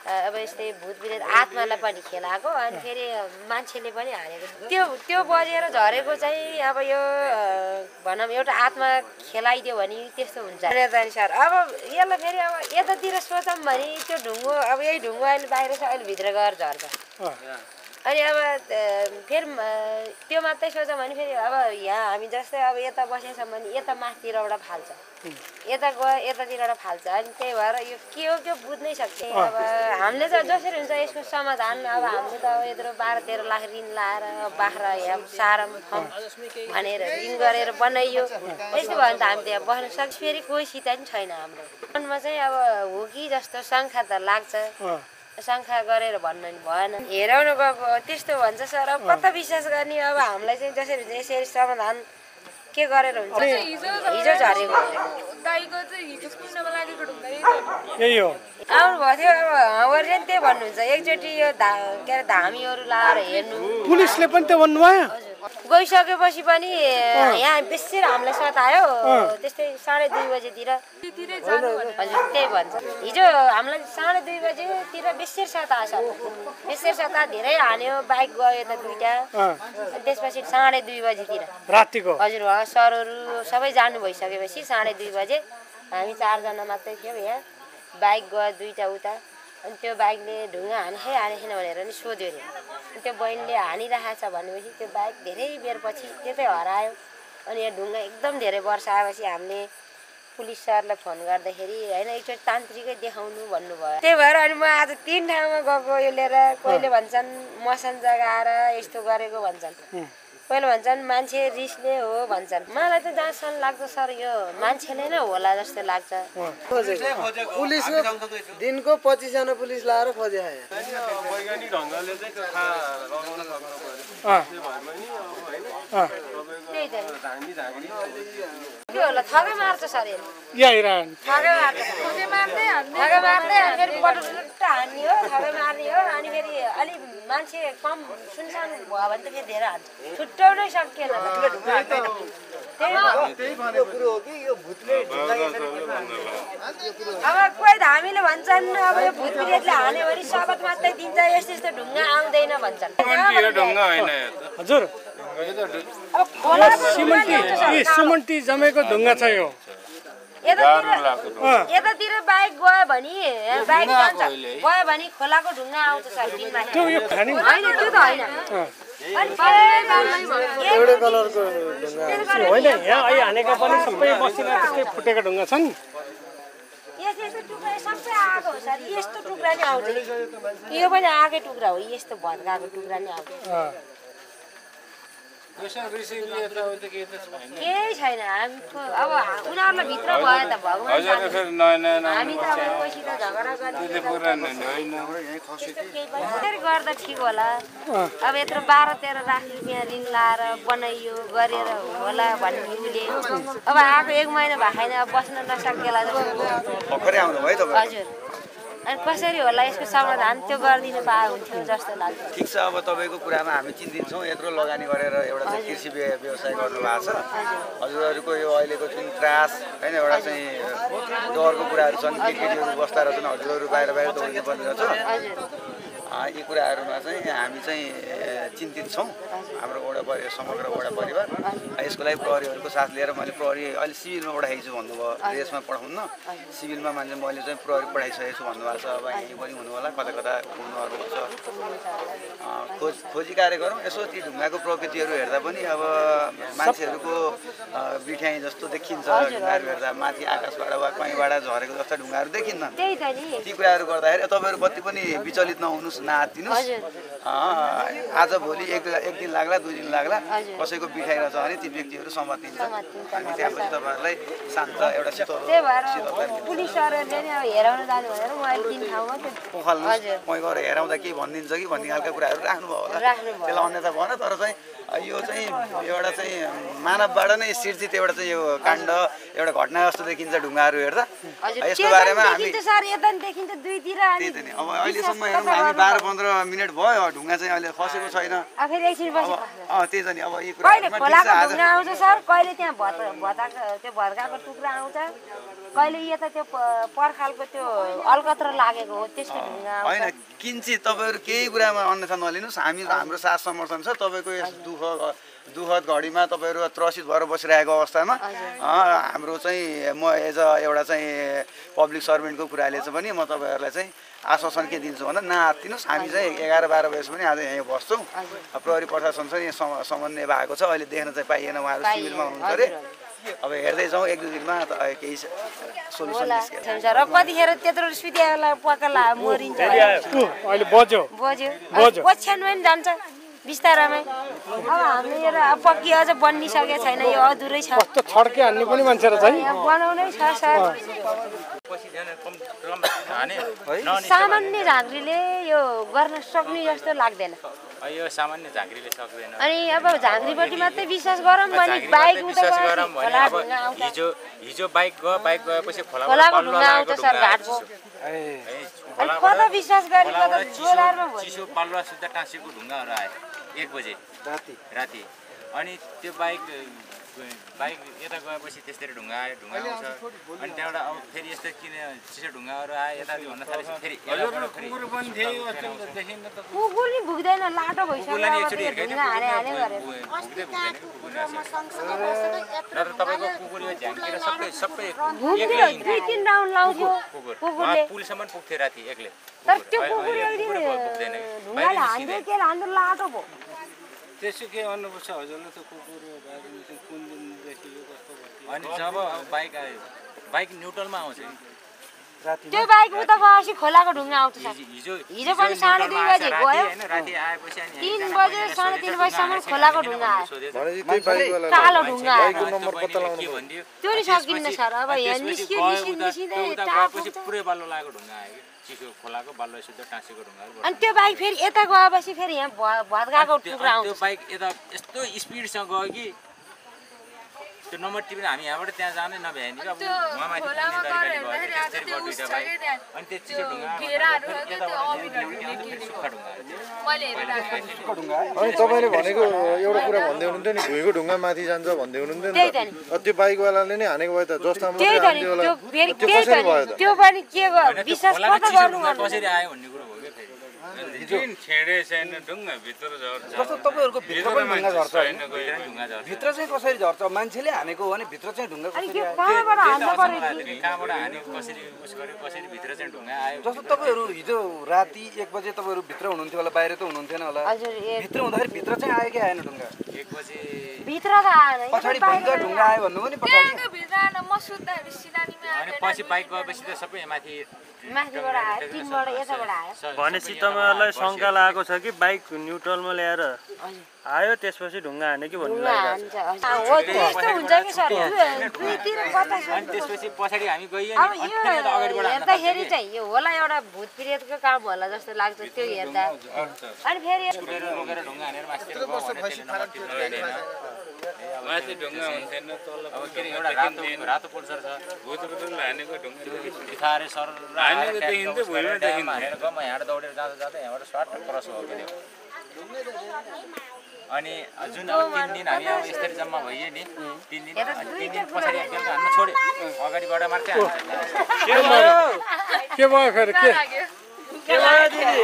अँ, अब यस्तै भूत प्रेत आत्मालाई पनि खेलाएको अनि फेरि मान्छेले पनि हानेको त्यो त्यो बजेर झरेको चाहिँ अब यो भनौँ एउटा आत्मा खेलाइदियो भने त्यस्तो हुन्छ। अनुसार अब यसलाई फेरि अब यतातिर सोचौँ भने त्यो ढुङ्गो अब यही ढुङ्गो अहिले बाहिर छ अहिले भित्र गएर झर्छ। अनि अब फेरि त्यो मात्रै सोचौँ भने फेरि अब यहाँ हामी जस्तै अब यता बसेछौँ भने यता माथितिरबाट फाल्छ। यता गयो यतातिरबाट फाल्छ अनि त्यही भएर यो के हो के बुझ्नै सक्छ अब हामीले त जसरी हुन्छ यसको समाधान अब हामीले त अब यत्रो बाह्र तेह्र लाख ऋण लाएर बाख्रा यहाँ सारम फम भनेर ऋण गरेर बनाइयो। यस्तो भयो भने त हामी त्यहाँ बस्न सक्छ। फेरि कोहीसित पनि छैन हाम्रो। मनमा चाहिँ अब हो कि जस्तो शङ्का त लाग्छ। अँ, शङ्का गरेर भन्नु नि भएन। हेराउनु गएको त्यस्तो भन्छ सर अब कता विश्वास गर्ने? अब हामीलाई चाहिँ जसरी हुन्छ यसरी समाधान के गरेर हुन्छ? हिजो झरेको यही हो। आउनुभएको थियो अब उहाँहरूले पनि त्यही भन्नुहुन्छ। एकचोटि यो धा के अरे धामीहरू लाएर हेर्नु। पुलिसले पनि त्यो भन्नुभयो। गइसकेपछि पनि यहाँ बेसी हामीलाई सतायो त्यस्तै साढे दुई बजेतिर। हजुर त्यही भन्छ। हिजो हामीलाई साढे दुई बजेतिर बेसी सता छ बेसी सता धेरै हान्यो बाइक गयो यता दुइटा। त्यसपछि साढे दुई बजीतिर। रातिको। हजुर सरहरू सबै जानु भइसकेपछि साढे दुई बजे हामी चारजना मात्रै थियौँ यहाँ। बाइक गयो दुईवटा उता। अनि त्यो बाइकले ढुङ्गा हाने हानेन भनेर नि सोध्यो अरे अनि त्यो बहिनीले हानिरहेको छ भनेपछि त्यो बाइक धेरै बेर पछि त्यतै हरायो। अनि यहाँ ढुङ्गा एकदम धेरै वर्ष आएपछि हामीले पुलिस सरलाई फोन गर्दाखेरि होइन एकचोटि तान्त्रिकै देखाउनु भन्नुभयो। त्यही भएर अनि म आज तिन ठाउँमा गएको यो लिएर कहिले भन्छन् मसान जग्गा आएर यस्तो गरेको भन्छन्। कहिले भन्छन् मान्छे रिसले हो भन्छन्। मलाई त जहाँसम्म लाग्छ सर यो। मान्छेले नै होला जस्तो लाग्छ। पुलिसको दिनको पच्चिसजना पुलिस लाएर खोजे। वैज्ञानिक ढङ्गले चाहिँ त के होला मार्छ सर मार्छ मार्दै मार्दै अनि फेरि हान्ने हो थकै मार्ने हो अनि फेरि अलिक मान्छे कम सुनसान भयो भने त फेरि धेरै छुट्याउनै सकिएन। अब कोही धामीले भन्छन् अब यो भूत प्रेतले हान्यो भने सबत मात्रै दिन्छ यस्तो यस्तो ढुङ्गा आउँदैन भन्छन् हजुर सिमन्टी जमेको ढुङ्गा छ यो। यतातिर बाइक गयो भने बाइक जान्छ। गयो भने खोलाको ढुङ्गा आउँछ सर तिनमा त्यो यो खाने होइन त्यो त होइन। अँ, अनि एउटै कलरको होइन यहाँ अहिले हानेका पनि सबै बस्तीमा त्यस्तै फुटेका ढुङ्गा छन्। यस्तो यस्तो टुक्रा सबै आएको हो सर यस्तो टुक्रा नि आउँछ। यो पनि आएकै टुक्रा हो। यस्तो भत्काएको टुक्रा नि आउँछ। केही छैन हामीको अब उनीहरूलाई भित्र भयो त भगवान्। हामी त अब कोही त झगडा गर्ने गर्दा ठिक होला अब यत्रो बाह्र तेह्र लाख रुपियाँ ऋण लाएर बनाइयो गरेर होला भन्ने उसले अब आएको एक महिना भएको छैन अब बस्न नसकेला जस्तो हजुर अनि कसरी होला यसको समाधान त्यो गरिदिनु पाए हुन्थ्यो जस्तो लाग्छ ठिक छ अब तपाईँको कुरामा हामी चिन्तित छौँ यत्रो लगानी गरेर एउटा चाहिँ कृषि व्य- व्यवसाय गर्नुभएको छ। हजुरहरूको यो अहिलेको जुन त्रास होइन एउटा चाहिँ डरको कुराहरू छन्। केटीहरू बस्दा रहेछन् हजुरहरू बाहिर बाहिर दौडिनु पर्ने रहेछ यी कुराहरूमा चाहिँ हामी चाहिँ चिन्तित छौँ। हाम्रो वडा परिवार समग्र वडा परिवार यसको लागि प्रहरीहरूको साथ लिएर मैले प्रहरी अहिले सिभिलमा पठाएको छु भन्नुभयो। देशमा पठाउनु सिभिलमा मान्छे मैले चाहिँ प्रहरी पठाइसकेको छु भन्नुभएको छ। अब यहीँ पनि हुनु होला कता कता हुन्छ। अँ, खोज खोजी कार्य गरौँ। यसो ती ढुङ्गाको प्रकृतिहरू हेर्दा पनि अब मान्छेहरूको बिठ्याइ जस्तो देखिन्छ। ढुङ्गाहरू हेर्दा माथि आकाशबाट वा कहीँबाट झरेको जस्ता ढुङ्गाहरू देखिन्न। ती कुराहरू गर्दाखेरि तपाईँहरू कति पनि विचलित नहुनुहोस्। नआत्तिनुहोस् आज भोलि एक एक दिन लाग्ला दुई दिन लाग्ला। कसैको बिठाइ रहेछ भने ती व्यक्तिहरू समातिन्छ। हामी त्यहाँपछि तपाईँहरूलाई शान्त एउटा शीतल म गएर हेराउँदा के भनिदिन्छ कि भन्ने खालको कुराहरू राख्नुभयो होला। त्यसलाई अन्यथा भन तर चाहिँ यो चाहिँ एउटा चाहिँ मानवबाट नै सिर्जित एउटा चाहिँ यो काण्ड एउटा घटना जस्तो देखिन्छ ढुङ्गाहरू हेर्दा। यसको बारेमा हामी अब अहिलेसम्म हेरौँ हामी बाह्र पन्ध्र मिनट भयो ढुङ्गा चाहिँ अहिले खसेको छैन। त्यही त नि। अब यी कहिले कहिले त्यो यता त्यो पर्खालको त्यो अलकत्र लागेको हो त्यस्तो होइन किन्चित तपाईँहरू केही कुरामा अन्यथा नलिनुहोस्। हामी हाम्रो साथ समर्थन छ। तपाईँको यस दुःख दुःखद घडीमा तपाईँहरू त्रसित भएर बसिरहेको अवस्थामा हाम्रो चाहिँ म एज अ एउटा चाहिँ पब्लिक सर्भेन्टको कुराले चाहिँ पनि म तपाईँहरूलाई चाहिँ आश्वासन के दिन्छु भन्दा नआत्तिनुहोस् हामी चाहिँ एघार बाह्र बजीसम्म पनि आज यहीँ बस्छौँ। प्रहरी प्रशासन चाहिँ यहाँ सम- समन्वय भएको छ। अहिले देख्न चाहिँ पाइएन उहाँहरू सिभिलमा हुनुहुन्छ अरे। अब हेर्दै जाउँ एक दुई दिनमा त केही सोल्युसन निस्केर हुन्छ। र कतिखेर त्यत्रो स्पितियालाई पक्का मरिन्छ अहिले बज्यो। बज्यो। बज्यो। ओछ्यानमा पनि जान्छ बिस्तारामै। अब हामीले यो पक्की अझ बनिसकेको छैन यो अधुरै छ। कस्तो छड्के हान्ने पनि मान्छे रहेछ है यहाँ बनाउनै छ सर। सामान्य झाँक्रीले यो गर्न सक्ने जस्तो लाग्दैन। यो सामान्य झाँक्रीले सक्दैन। अनि अब झाँक्रीपट्टि मात्रै विश्वास गरौँ भने बाइक विश्वास गरौँ भने अब हिजो हिजो बाइक गयो बाइक गएपछि खोलाबाट खोलाको बल्ल ढुङ्गा लागेको आउँछ सर ढुङ्गा घाटको है, अनि खोलाबाट- कता विश्वास गरी कता खोलाबाट जोरदारमा चिसो भयो। चिसो बालुवा सुत्दा टाँसेको ढुङ्गाहरू आयो एक बजे। राति। राति। अनि त्यो बाइक बाइक यता गएपछि त्यसरी ढुङ्गा आयो ढुङ्गा आउँछ अनि त्यहाँबाट अब फेरि यस्तो किन चिसो ढुङ्गाहरू आयो यता भन्न थालेपछि फेरि भुक्दैन लाटो भइसक्यो तपाईँको कुकुर यो झ्याङ्केर सबै सबै कुकुरले पुलसम्म पुग्थ्यो राति एक्लै तर त्यो लाटो भयो त्यसो के गर्नुपर्छ हजुरले त कुकुर बाख्रो चाहिँ कुन दिनदेखि यो कस्तो भयो अनि जब बाइक आयो बाइक न्युट्रलमा आउँछ। त्यो बाइक उता गएपछि खोलाको ढुङ्गा आउँछ हिजो हिजो पनि साढे दुई बजे गयो। होइन राति आएपछि अनि तिन बजे साढे तिन ढुङ्गा बजीसम्म खोलाको ढुङ्गा आयो। कालो ढुङ्गा आयो। त्यो नि सकिन्न सर, अब अनि यहाँ निस्कियो, निस्किँदै उता- निस्किँदै। पुरै बाल्लो लागेको ढुङ्गा आयो। खोलाको बाल्लो शुद्ध टाँसेको ढुङ्गाहरू अनि त्यो बाइक फेरि यता गएपछि फेरि यहाँ भ- भत्काको त्यो टुक्रा अनि त्यो आउँछ। बाइक यता यस्तो स्पिडसँग गयो कि त्यो नम्बर टिपेर हामी यहाँबाट त्यहाँ जानै नभ्यायो नि अब अनि तपाईँले भनेको एउटा कुरा भन्दै हुनुहुन्थ्यो नि भुइँको ढुङ्गा माथि जान्छ भन्दै हुनुहुन्थ्यो नि त्यो बाइकवालाले नै हानेको भए त जस्तामा त्यही मात्रै त नि। हान्थ्यो होला। त्यो त्यो कसरी भयो त? पनि के गर्नु कसरी आयो भन्ने कुरो जस्तो तपाईँहरूको भित्र पनि ढुङ्गा झर्छ भित्र चाहिँ कसरी झर्छ मान्छेले हानेको हो भने भित्र चाहिँ ढुङ्गा अनि कसरी त्यो आयो कहाँबाट हान्नु पर्यो राति कहाँबाट हान्यो कसरी उस गर्यो कसरी भित्र चाहिँ ढुङ्गा आयो जस्तो तपाईँहरू हिजो राति एक बजे तपाईँहरू भित्र हुनुहुन्थ्यो होला बाहिर त हुनुहुन्थेन होला भित्र हुँदाखेरि भित्र चाहिँ आयो कि आएन ढुङ्गा एक बजे भित्र त आएन यो पछाडि भयङ्कर ढुङ्गा आयो भन्नुभयो नि पछाडि पछि बाइक गएपछि त सबै माथि भनेपछि तपाईँहरूलाई शङ्का लागेको छ कि बाइक न्युट्रलमा ल्याएर आयो त्यसपछि ढुङ्गा हाने कि भन्नु हेर्दाखेरि चाहिँ यो होला एउटा भूत प्रेतको काम होला जस्तो लाग्छ त्यो हेर्दा। अनि फेरि। माथि ढुङ्गा हुन्थेन तल अब के अरे एउटा रातो रातो पल्सर छ। भूत भूतले हानेको ढुङ्गा बिथारे सर हानेको देखिन्थ्यो, भुइँमा देखिन्थ्यो। हानेर गयो म यहाँबाट दौडेर जाँदा जाँदा यहाँबाट स्वाट क्रस के अनि जुन अब तिन दिन हामी अब यसरी जम्मा भइयो नि तिन दिन तिन दिन पछाडि बेलुका हान्न छोड्यो अगाडिबाट मात्रै के भयो? के भयो फेरि? के? भयो दिदी?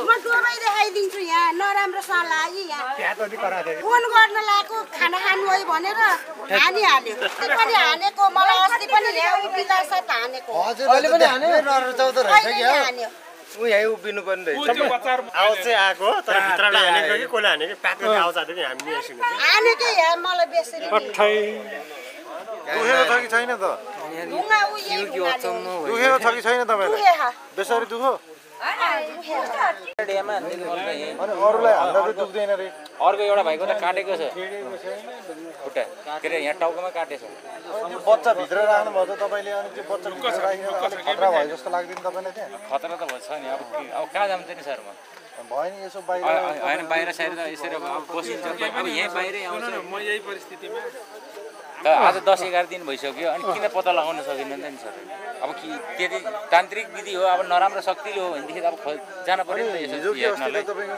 म डोबै देखाइदिन्छु यहाँ नराम्रो सल्लाह फोन गर्न लगाएको खाना खानु है भनेर हानिहाल्यो पनि हानेको मलाई अस्ति पनि यहाँ उभिँदा साथ हानेको। हान्यो? ऊ यहीँ उभिनु पर्ने रहेछ आवाज चाहिँ आएको तर भित्रबाट हानेको कि कसले हानेको प्याकको आवाज आएको कि हामी हानेकै मलाई छैन त? दुखेको छ कि छैन तपाईँलाई। बेसरी दुखो। अनि अरूलाई दुख्दैन रे अर्को एउटा भाइको त काटेको छ खुट्टा के अरे यहाँ टाउकोमा काटेछ बच्चा भित्र त तपाईँले अनि त्यो बच्चा भित्र राखेर अलिक खतरा भयो जस्तो लाग्दैन तपाईँलाई त्यहाँ खतरा त छ नि अब के- अब कहाँ जान्छ नि सर म भयो नि यसो अ- बाहिर होइन यसरी अब अब बसिन्छ अब यहीँ बाहिरै आउँछ म यही परिस्थितिमा त आज दस एघार दिन भइसक्यो अनि किन पत्ता लगाउन सकिँदैन नि सर? अब कि त्यति तान्त्रिक विधि हो अब नराम्रो शक्तिले हो भनेदेखि अब जान पऱ्यो नि त भयो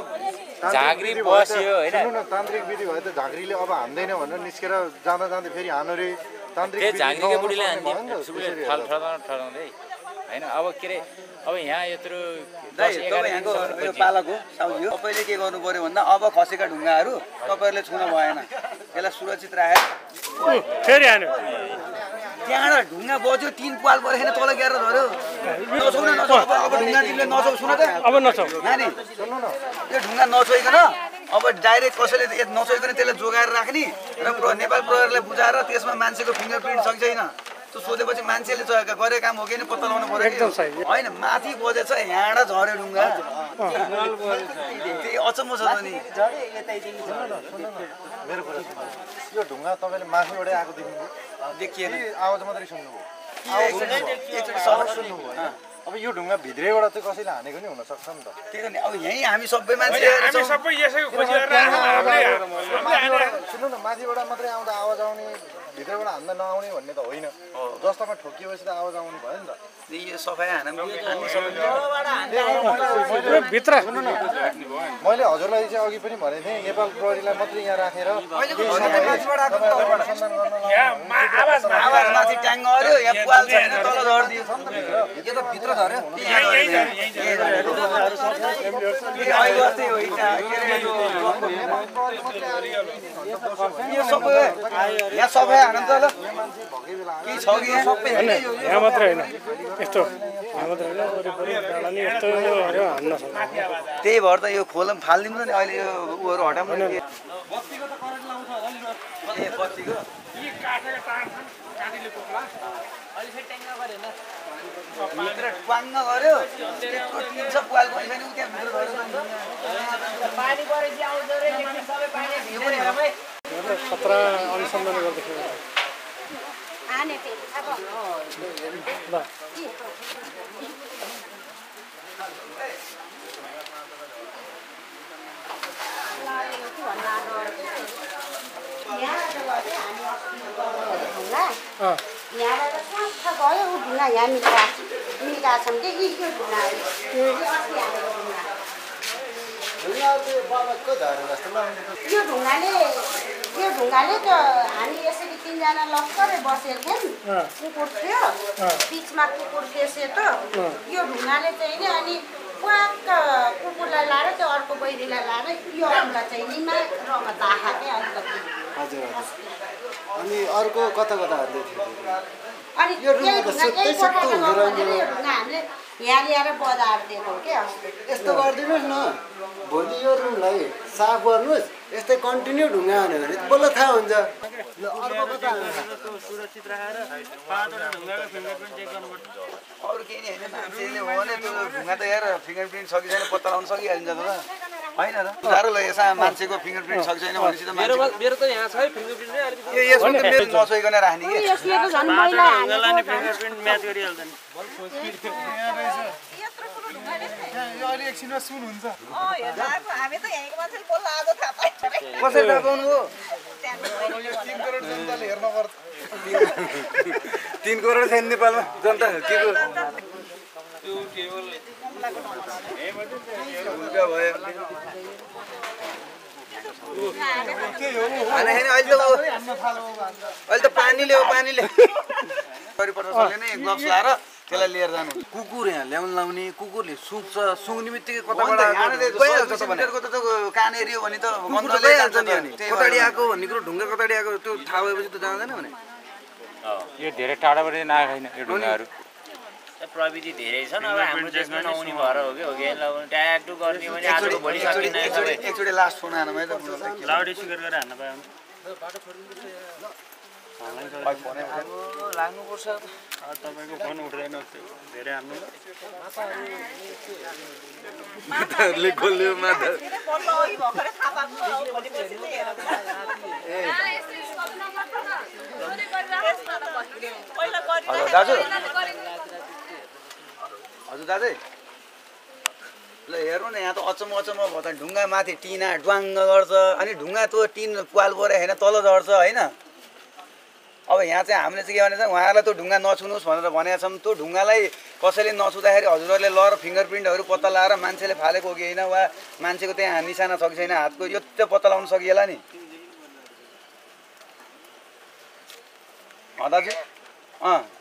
त- बस्यो होइन? तान्त्रिक विधि भयो त झाँक्रीले अब हान्दैन भनेर निस्केर जाँदा जाँदै फेरि हानु रे तान्त्रिक नहुनु बुढीले हान्थ्यो ठडाउँदै होइन अब के अरे अब यहाँ यत्रो यहाँको पालक हो साउजी हो। तपाईँले के गर्नु पऱ्यो भन्दा अब खसेका ढुङ्गाहरू तपाईँहरूले छुन भएन। यसलाई सुरक्षित राखेर फेरि हान्यो त्यहाँबाट ढुङ्गा बज्यो तिन पाल परेन तल गएर धऱ्यो नछौ न नछौ अब ढुङ्गा तिमीले नछौ सुन त। अब नछौ नानी सुन्नु न यो ढुङ्गा नछोइकन अब डाइरेक्ट कसैले नछोइकन त्यसलाई जोगाएर राख्ने र नेपाल प्रहरीलाई बुझाएर त्यसमा मान्छेको फिङ्गर प्रिन्ट छैन त्यो सोधेपछि मान्छेले गरेको काम हो कि नि पत्ता लगाउनु पऱ्यो कि? एकदम सही। होइन माथि बजेछ यहाँबाट झऱ्यो ढुङ्गा। त्यही अचम्म छ नि। मेरो कुरा सुन्नु। यो ढुङ्गा तपाईँले माथिबाटै आएको देख्नुभयो देखिएन। कि आवाज मात्रै सुन्नुभयो। अब यो ढुङ्गा भित्रैबाट चाहिँ कसैले हानेको नि हुनसक्छ नि त। त्यही त नि अब यहीँ हामी सबै मान्छे हामी सबै यसै सुन्नु न माथिबाट मात्रै आउँदा आवाज आउने भित्रबाट हान्दा नआउने भन्ने त होइन। जस्तोमा ठोकिएपछि त आवाज आउनु भयो नि त। यो सफाइ भित्र सुन्नु न। मैले हजुरलाई चाहिँ अघि पनि भनेको थिएँ नेपाल प्रहरीलाई मात्रै यहाँ राखेर। आवाज माथि ट्याङ्ग यहाँ छैन तल झरिदियो। यो झऱ्यो यो सबै यहाँ त ल के छ कि यहाँ सबै होइन यहाँ मात्रै होइन यस्तो मात्रै त्यही भएर त यो खोला पनि फालिदिनु त नि अहिले यो उहरू हटाउनु नि ए बत्तीको भित्र ट्वाङ्ग गऱ्यो त्यत्रो टिन छ पुवाल पनि छैन उ त्यहाँ भित्र गऱ्यो पानी परेपछि आउँदो रहेछ सबै पानी भित्र हेर भाइ हेर्नु, खतरा अनुसन्धान गर्दाखेरि। हाने फेरि अब। ल। अँ, यहाँबाट सफा गयो ऊ ढुङ्गा यहाँ मिल्का मिल्का छन् कि यी यो ढुङ्गा यो ढुङ्गाले यो ढुङ्गाले त हामी यसरी तिनजना लक्करै बसेको थियौँ कुकुर थियो बिचमा कुकुर थियो सेतो यो ढुङ्गाले चाहिँ नि अनि प्वाक्क कुकुरलाई लाएर त्यो अर्को बहिनीलाई लाएर यो अर्कोलाई चाहिँ निमा रगत आहा क्या अलिकति अनि अर्को कता कता अनि यही यही हामीले यहाँ ल्याएर बजार दिएको के अस्ति यस्तो गरिदिनुहोस् न। भोलि यो रुमलाई साफ गर्नुहोस्। यस्तै कन्टिन्यू ढुङ्गा हान्यो भने बल्ल थाहा हुन्छ। अरू केही नि होइन ढुङ्गा त हेर फिङ्गर प्रिन्ट छैन पत्ता लगाउन सकिहालिन्छ त मान्छेको फिङ्गर प्रिन्ट छ कि छैन भनेपछि त मेरो मान्छे मेरो त यहाँ छ है फिङ्गरप्रिन्ट नै अलिकति। यो यसमा त मेरो नछोइकन राख्ने कसरी हो? तिन करोड जनताले हेर्न पर्छ। तिन करोड छैन नेपालमा? जनता अहिले अहिले त पानीले हो पानीले। परिपर्छ सबले नै ग्लोभ्स लाएर त्यसलाई लिएर जानु। कुकुर यहाँ ल्याउनु लाउने कुकुरले सुक्छ सुँग्ने बित्तिकै कताबाट त, कान एरियो भने त गइहाल्छ जान्छ नि कताडी। आएको भन्ने कुरो ढुङ्गा कताडी आएको त्यो थाहा भएपछि त जाँदैन भने। यो धेरै टाढाबाट नआएको होइन यो ढुङ्गाहरू। प्रविधि धेरै छन् अब हाम्रो देशमा नहुने भएर हो कि हो कि? यसलाई ट्याक्टु गर्ने भने आजको भोलि सकिँदैन एकचोटि लास्ट फोन लाउड स्पिकर गरेर हान्न पायो लाग्नुपर्छ तपाईँको फोन उठ्दैन त्यो धेरै हान्नु माताहरूले खोल्यो माता भर्खरै थाहा पाएको हो, भोलि पर्सि चाहिँ हेर। पहिला गरि- हजुर दाजु हजुर दाजु। ल हेर्नु न यहाँ त अचम्म अचम्म भयो त। ढुङ्गा माथि टिना ड्वाङ्ग गर्छ अनि ढुङ्गा त्यो टिन पाल पऱ्यो होइन तल झर्छ होइन? अब यहाँ चाहिँ हामीले चाहिँ के भनेको छ उहाँहरूलाई त्यो ढुङ्गा नछुनुहोस् भनेर भनेका छौँ। त्यो ढुङ्गालाई कसैले नछुँदाखेरि हजुरहरूले लर फिङ्गर प्रिन्टहरू पत्ता लगाएर मान्छेले फालेको हो कि होइन? वा मान्छेको त्यहाँ निशाना छ कि छैन हातको यो त्यो पत्ता लगाउन सकिएला नि। दाजु। अँ।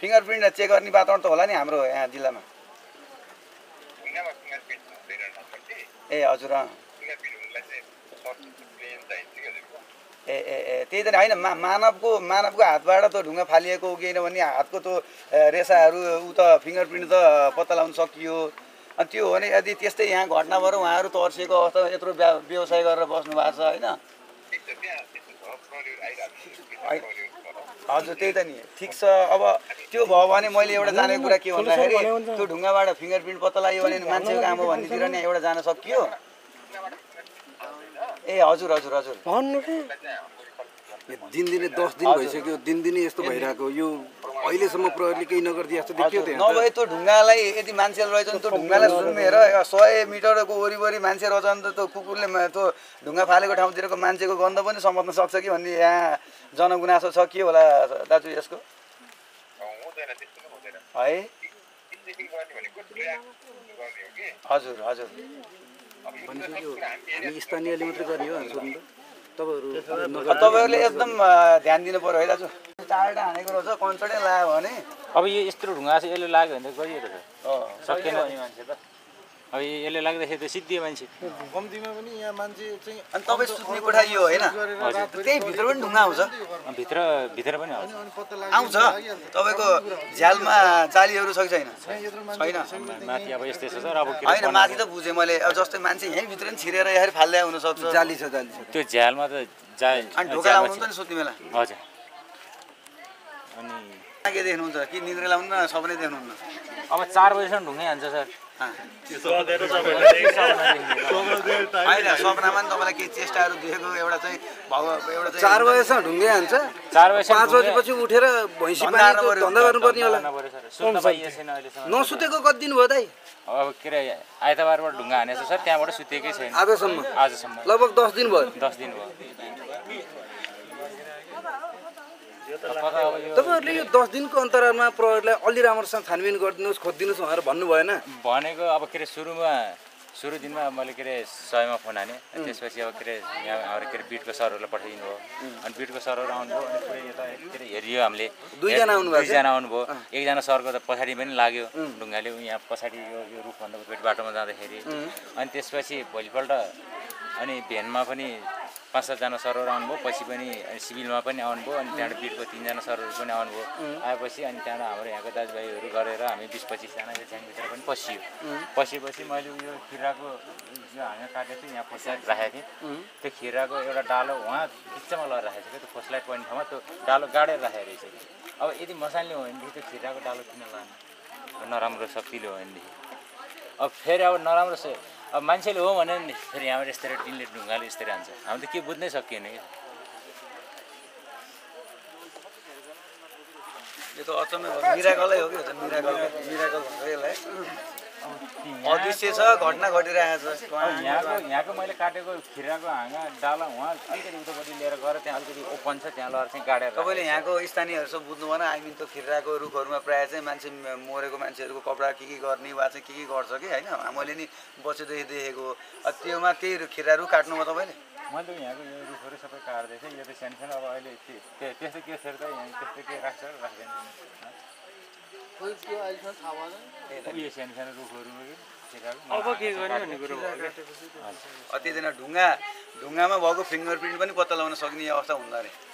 फिङ्गर प्रिन्ट चेक गर्ने वातावरण त होला नि हाम्रो यहाँ जिल्लामा। ए हजुर अँ। ए ए ए त्यही त नि होइन मा मानवको मानवको हातबाट त ढुङ्गा फालिएको हो कि होइन भने हातको त्यो ए, रेसाहरू ऊ त फिङ्गर प्रिन्ट त पत्ता लगाउन सकियो। अनि त्यो हो भने यदि त्यस्तै यहाँ घटना भएर उहाँहरू तर्सिएको अवस्थामा यत्रो व्या- व्यवसाय गरेर बस्नु भएको छ। होइन हजुर त्यही त नि। ठिक छ। अब त्यो भयो भने मैले एउटा जानेको कुरा के भन्दाखेरि त्यो ढुङ्गाबाट फिङ्गर प्रिन्ट पत्ता लाग्यो भने मान्छेको काम हो भन्नेतिर नि एउटा जान सकियो। ए हजुर हजुर हजुर। भन्नु के दिनदिनै दस दिन भइसक्यो दिनदिनै यस्तो भइरहेको यो अहिलेसम्म प्रहरीले केही नगरिदिए जस्तो देखियो त्यहाँ नभए त्यो ढुङ्गालाई यदि मान्छेहरू रहेछ भने त्यो ढुङ्गालाई सुमेर सय मिटरको वरिपरि मान्छे रहेछ भने त त्यो कुकुरले मा- त्यो ढुङ्गा फालेको ठाउँतिरको मान्छेको गन्ध पनि समात्न सक्छ कि भन्ने यहाँ जनगुनासो छ के होला दाजु यसको? है? हजुर हजुर। हामी स्थानीयले मात्रै गर्ने हो तपाईँहरूले एकदम ध्यान दिनु पऱ्यो है दाजु चारवटा हानेको रहेछ कन्सर्टै लगायो भने। अब यो यत्रो ढुङ्गा छ यसले लाग्यो भने त गइयो त। सकेन मान्छे त। अब यसले लाग्दाखेरि त सिद्धियो मान्छे। कम्तीमा पनि यहाँ मान्छे चाहिँ अनि तपाईँ सुत्ने कोठा यो होइन त्यही भित्र पनि ढुङ्गा आउँछ? भित्र भित्र पनि आउँछ। आउँछ? तपाईँको झ्यालमा जालीहरू छ कि छैन? छैन माथि अब यस्तै छ सर अब के होइन माथि त बुझेँ मैले। अब जस्तै मान्छे यहीँभित्र नि छिरेर यसरी फाल्दै हुनसक्छ जाली छ जाली छ। त्यो झ्यालमा त जा अनि ढोका झ्यालमा लाउनुहुन्छ नि सुत्ने बेला। हजुर। अनि के देख्नुहुन्छ? कि निद्रा लाउनु न सपनै देख्नुहुन्न अब चार बजीसम्म ढुङ्गै हान्छ सर। होइन सपनामा नि तपाईँलाई केही चेष्टाहरू देखेको एउटा चाहिँ एउटा चाहिँ चार बजेसम्म ढुङ्गे हान्छ। चार बजीसम्म पाँच बजेपछि उठेर भैँसी धन्दा गर्नुपर्ने होला। नसुतेको कति दिन भयो दाइ? अब के अरे आइतबारबाट ढुङ्गा हानेछ सर त्यहाँबाट सुतेकै छैन। आजसम्म। आजसम्म। लगभग दस दिन भयो। दस दिन भयो। तपाईँहरूले यो दस दिनको अन्तरालमा प्रहरीलाई अलि राम्रोसँग छानबिन गरिदिनुहोस् खोजिदिनुहोस् भनेर भन्नु भएन। भनेको अब के अरे सुरुमा सुरु दिनमा मैले के अरे सयमा फोन हाने। त्यसपछि अब के अरे यहाँ हाम्रो के अरे बिटको सरहरूलाई पठाइदिनु भयो। अनि बिटको सरहरू आउनुभयो अनि पुरै यता के अरे हेरियो हामीले। दुईजना थियो? दुईजना आउनुभयो। एकजना सरको त पछाडि पनि लाग्यो ढुङ्गाले। यहाँ पछाडि यो रुखभन्दा पेट बाटोमा जाँदाखेरि। अनि त्यसपछि भोलिपल्ट अनि भ्यानमा पनि पाँच सातजना सरहरू आउनुभयो पछि पनि अनि सिभिलमा पनि आउनुभयो अनि त्यहाँबाट बिटको तिनजना सरहरू पनि आउनुभयो। आएपछि अनि त्यहाँबाट हाम्रो यहाँको दाजुभाइहरू गरेर हामी बिस पच्चिसजना यो झ्याङभित्र पनि पसियो। पसेपछि मैले यो खिराको जो हाँगा काटेको थिएँ यहाँ फोसलाइट राखेको थिएँ। त्यो खिराको एउटा डालो उहाँ बिचमा लगाएर राखेको छ क्या त्यो फोसलाइट पर्ने ठाउँमा त्यो डालो गाडेर राखेको रहेछ कि। अब यदि मसानले हो भनेदेखि त्यो खिराको डालो किन लाने? नराम्रो शक्तिले हो भनेदेखि। अब फेरि अब नराम्रो अब मान्छेले हो भने नि फेरि यहाँबाट यस्तरी टिनले ढुङ्गाले यस्तरी हान्छ। हामी त के बुझ्नै सकिएन यो। त अचम्मै भयो। मिराकलै हो कि मिराकल? मिराकल भन्छ यसलाई। अदृश्य छ घटना घटिरहेको छ। यहाँको यहाँको मैले काटेको खिराको हाँगा डाला उहाँ अलिकति उतापट्टि लिएर गएर त्यहाँ अलिकति ओपन छ त्यहाँ लगेर चाहिँ गाडेर तपाईँले यहाँको स्थानीयहरू सब बुझ्नु भएन आई मिन त्यो खिर्राको रुखहरूमा प्रायः चाहिँ मान्छे मरेको मान्छेहरूको कपडा के के गर्ने वा चाहिँ के के गर्छ कि होइन? मैले नि बच्चोदेखि देखेको। त्योमा त्यही खिर्रा रुख काट्नुभयो तपाईँले? मैले यहाँको यो रुखहरू सबै काट्दै थिएँ यो त सानो सानो अब अहिले त्यो- त्यो- त्यस्तो के छ त यहाँ त्यस्तो के राख्छ राख्दैन। उयो सानो रुखहरू। अब के गर्ने भन्ने कुरो। अतिजना ढुङ्गा ढुङ्गामा भएको फिङ्गर प्रिन्ट पनि पत्ता लगाउन सक्ने अवस्था हुँदो रहेछ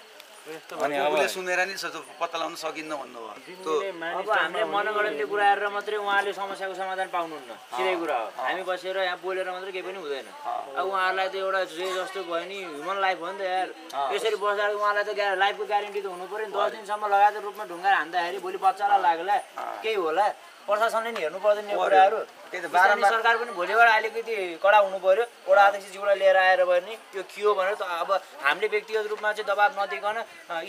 अनि अब उसले सुनेर नि पत्ता लगाउन सकिन्न भन्नुभयो। अब हामीले मनगढन्ती कुरा गरेर मात्रै उहाँले समस्याको समाधान पाउनुहुन्न। सिधै कुरा हो। हामी बसेर यहाँ बोलेर मात्रै केही पनि हुँदैन। अब उहाँहरूलाई त एउटा जे जस्तो भयो नि ह्युमन लाइफ हो नि त यार। यसरी बस्दा उहाँलाई त लाइफको ग्यारेन्टी त हुनु पऱ्यो नि। दस दिनसम्म लगातार रूपमा ढुङ्गा हान्दाखेरि भोलि बच्चालाई लाग्ला। केही होला। प्रशासनले नि हेर्नु पर्दैन यो कुराहरू। त्यही त स्थानीय बारम्बार सरकार पनि भोलिबाट अलिकति कडा हुनु पर्यो। वडा अध्यक्षज्यूलाई लिएर आएर भयो नि यो के हो भनेर अब हामीले व्यक्तिगत रूपमा चाहिँ दबाब नदिकन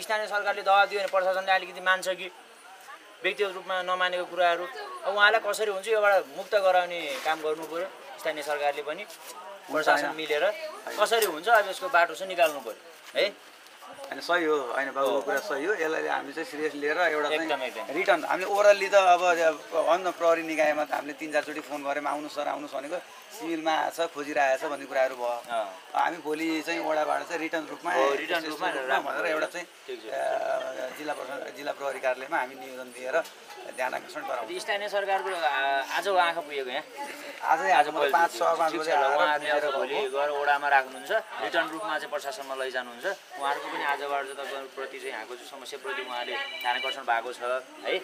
स्थानीय सरकारले दबाब दियो भने प्रशासनले अलिकति मान्छ कि? व्यक्तिगत रूपमा नमानेको कुराहरू। अब उहाँलाई कसरी हुन्छ योबाट मुक्त गराउने काम गर्नु पर्यो? स्थानीय सरकारले पनि प्रशासन मिलेर कसरी हुन्छ अब यसको बाटो चाहिँ निकाल्नु पर्यो। है? होइन सही हो होइन बाबुको कुरा सही हो यसलाई हामी चाहिँ सिरियस लिएर एउटा चाहिँ। रिटर्न हामीले ओरल्ली त अब अन्त प्रहरी निकायमा त हामीले तिन चारचोटि फोन गरेर आउनु सर आउनुहोस् भनेको सिभिलमा आएछ खोजिरहेछ भन्ने कुराहरू भयो। हामी भोलि चाहिँ वडाबाट चाहिँ रिटर्न रूपमा रिटर्न रूपमा भनेर एउटा चाहिँ छ। जिल्ला प्रशासन जिल्ला प्रहरी कार्यालयमा हामी निवेदन दिएर ध्यान आकर्षण गराउँछौँ स्थानीय सरकारको आ- आजको आँखा पुगेको यहाँ? आजै आज पाँच सय पाँच बजे छ उहाँहरूले भोलि। गएर ओडामा राख्नुहुन्छ रिटर्न रूपमा चाहिँ प्रशासनमा लैजानुहुन्छ। उहाँहरूको पनि आजबाट चाहिँ तपाईँहरूप्रति चाहिँ यहाँको चाहिँ समस्याप्रति उहाँले ध्यान आकर्षण भएको छ है।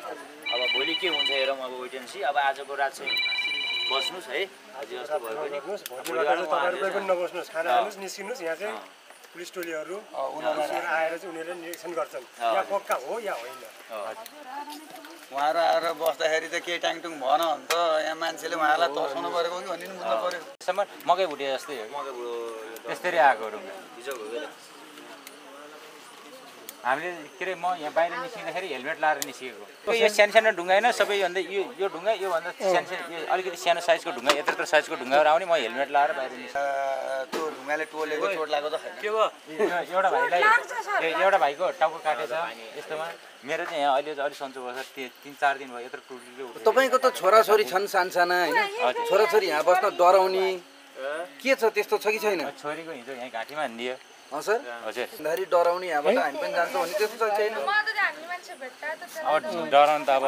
अब भोलि के हुन्छ हेरौँ अब वेटेन्सी अब आजको रात चाहिँ बस्नुहोस् है। अझै जस्तो भयो पनि नबस्नुहोस्। खाना अँ। खानुहोस् निस्किनुहोस्। यहाँ चाहिँ पुलिस टोलीहरू आएर चाहिँ उनीहरूले निरीक्षण गर्छन्। पक्का हो या होइन। उहाँहरू आएर बस्दाखेरि त केही ट्याङटुङ भएन भने त यहाँ मान्छेले उहाँहरूलाई तर्साउनु परेको कि भन्ने नि बुझ्नु पऱ्यो। मकै भुटे जस्तै हो। मकै त्यस्तरी आएको हिजो हामीले के अरे म यहाँ बाहिर निस्किँदाखेरि हेलमेट लाएर निस्किएको यो सानो सानो ढुङ्गा होइन सबैभन्दा यो यो ढुङ्गा योभन्दा सानो सानो यो अलिकति सानो साइजको ढुङ्गा यत्रो यत्रो साइजको ढुङ्गाहरू आउने म हेलमेट लाएर बाहिर निस्केँ त्यो ढुङ्गाले टोलेको चोट लागेको त छैन। के भयो? एउटा भाइलाई एउटा भाइको टाउको काटेछ यस्तोमा। मेरो चाहिँ यहाँ अहिले चाहिँ अलिक सन्चो भएको छ ति- तिन चार दिन भयो यत्रो उठेको। तपाईँको त छोराछोरी छन् सानसाना होइन। छोराछोरी यहाँ बस्न डराउने। के छ त्यस्तो छ कि छैन? छोरीको हिजो यहाँ घाँटीमा हानिदियो सर? हजुर। भन्दाखेरि डराउने यहाँबाट हामी पनि जान्छौँ भने त्यस्तो छ कि छैन म त हामी मान्छे भेट्दा त अब डराउनु त अब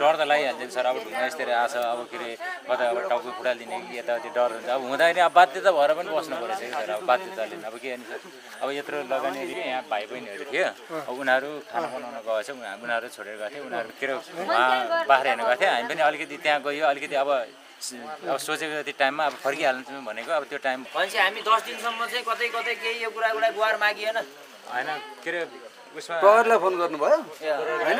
डर त लागिहाल्छ नि सर। अब ढुङ्गा यस्तरी आछ अब के अरे कता अब टाउको फुटालिदिने कि यताउति डर हुन्छ। अब हुँदाखेरि अब बाध्यता भएर पनि बस्नु परेछ कि सर। अब बाध्यताले अब के अनि सर? अब यत्रो लगाउने यहाँ भाइ बहिनीहरू थियो। अब उनीहरू खाना बनाउन गएको छ। उनीहरू उनीहरू छोडेर गएको थियो उनीहरू के अरे उहाँ बाख्रा हेर्नु गएको थियो हामी पनि अलिकति त्यहाँ गयो। अलिकति अब अब सोचेको जति टाइममा अब फर्किहाल्छौँ भनेको अब त्यो टाइम भनेपछि हामी दस दिनसम्म चाहिँ कतै कतै केही यो कुरा एउटा गुहार मागिएन। होइन के अरे उसमा प्रहरीलाई फोन गर्नुभयो? होइन?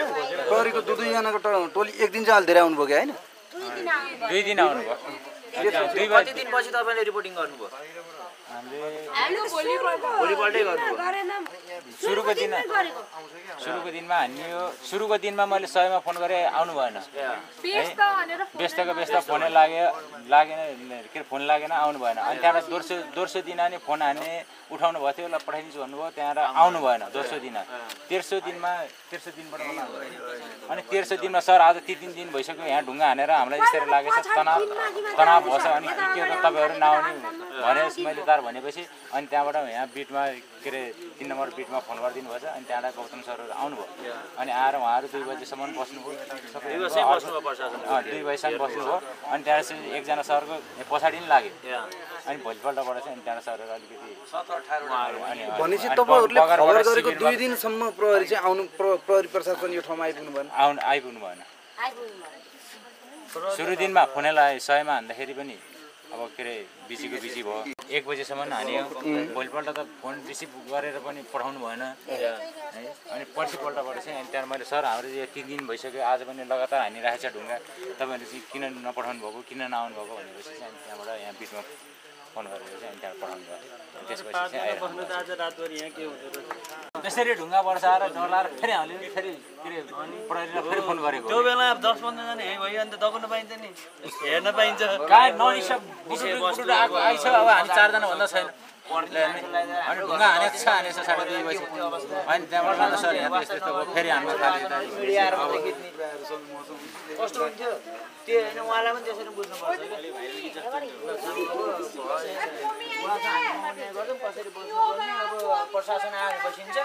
प्रहरीको दुई दुईजनाको टोली एक दिन चाहिँ हालिदिएर आउनुभयो कि होइन? दुई दिन आउनुभयो। दुई कति बजी दिनपछि तपाईँले रिपोर्टिङ गर्नुभयो? भोलिपल्टै सुरुको दिन सुरुको दिनमा हानियो सुरुको दिनमा मैले सयमा फोन गरेँ आउनु भएन। व्यस्त भनेर फोन व्यस्तको व्यस्त फोनै लाग्यो। लागेन के अरे फोन लागेन आउनु भएन। अनि त्यहाँबाट दोस्रो दोस्रो दिन अनि फोन हान्ने उठाउनु भएको थियो। ल पठाइदिन्छु भन्नुभयो। त्यहाँबाट आउनु भएन। दोस्रो दिन। तेर्सो दिनमा तेर्सो दिनबाट। अनि तेर्सो दिनमा सर आज ती तिन दिन भइसक्यो। यहाँ ढुङ्गा हानेर हामीलाई यसरी लागेछ। तनाव तनाव भएछ अनि के त तपाईँहरू नआउने भनेपछि मैले तर चार भनेपछि अनि त्यहाँबाट यहाँ बिटमा के अरे तिन नम्बर बिटमा फोन गरिदिनु भएछ अनि त्यहाँबाट गौतम सरहरू आउनुभयो। अनि आएर उहाँहरू दुई बजीसम्म बस्नुभयो। सबै दुई बजीसम्म बस्नुभयो। अनि त्यहाँ चाहिँ एकजना सरको पछाडि नि लाग्यो। अनि भोलिपल्टबाट चाहिँ अनि त्यहाँबाट सरहरू अलिकति अनि भनेपछि अनि तपाईँहरूले बगरबाट खबर गरेको शिविरमा- दुई दिनसम्म प्रहरी चाहिँ आउनु प्र- प्रहरी प्रशासन यो ठाउँमा आइपुग्नु भएन। आउनु आइपुग्नु भएन। सुरु दिनमा फोनै लगायो सयमा हान्दाखेरि पनि अब के अरे बिजीको बिजी भयो। एक बजीसम्म हान्यो। भोलिपल्ट त फोन रिसिभ गरेर पनि पठाउनु भएन। है अनि पर्सिपल्टबाट चाहिँ अनि त्यहाँबाट मैले सर हाम्रो यो तिन दिन भइसक्यो। आज पनि लगातार हानिरहेको छ ढुङ्गा। तपाईँहरू चाहिँ किन नपठाउनु भएको किन नआउनु भएको भनेपछि चाहिँ त्यहाँबाट यहाँ बिचमा फोन गरेर चाहिँ अनि त्यहाँबाट पठाउनु भयो। त्यसपछि चाहिँ त्यसरी ढुङ्गा वर्षाएर डलाएर फेरि हामीले फेरि के अरे प्रहरीलाई फेरि फोन गरेको त्यो बेला दस पन्ध्रजना यहीँ भयो अन्त दगाउन पाइन्छ नि। हेर्न पाइन्छ। कहाँ नरिसक आएको आइछ अब हामी चारजना भन्दा छैन। अनि ढुङ्गा हानेको छ हानेको छ साढे दुई बजी। अनि त्यहाँबाट लाँदा सर यहाँ यस्तो यस्तो फेरि हान्नु थाल्यो त्यो होइन उहाँलाई पनि त्यसरी बुझ्नुपर्छ क्या उहाँ चाहिँ हामी अन्याय गर्छौँ कसरी बस्नुपर्ने अब प्रशासन आएर बसिन्छ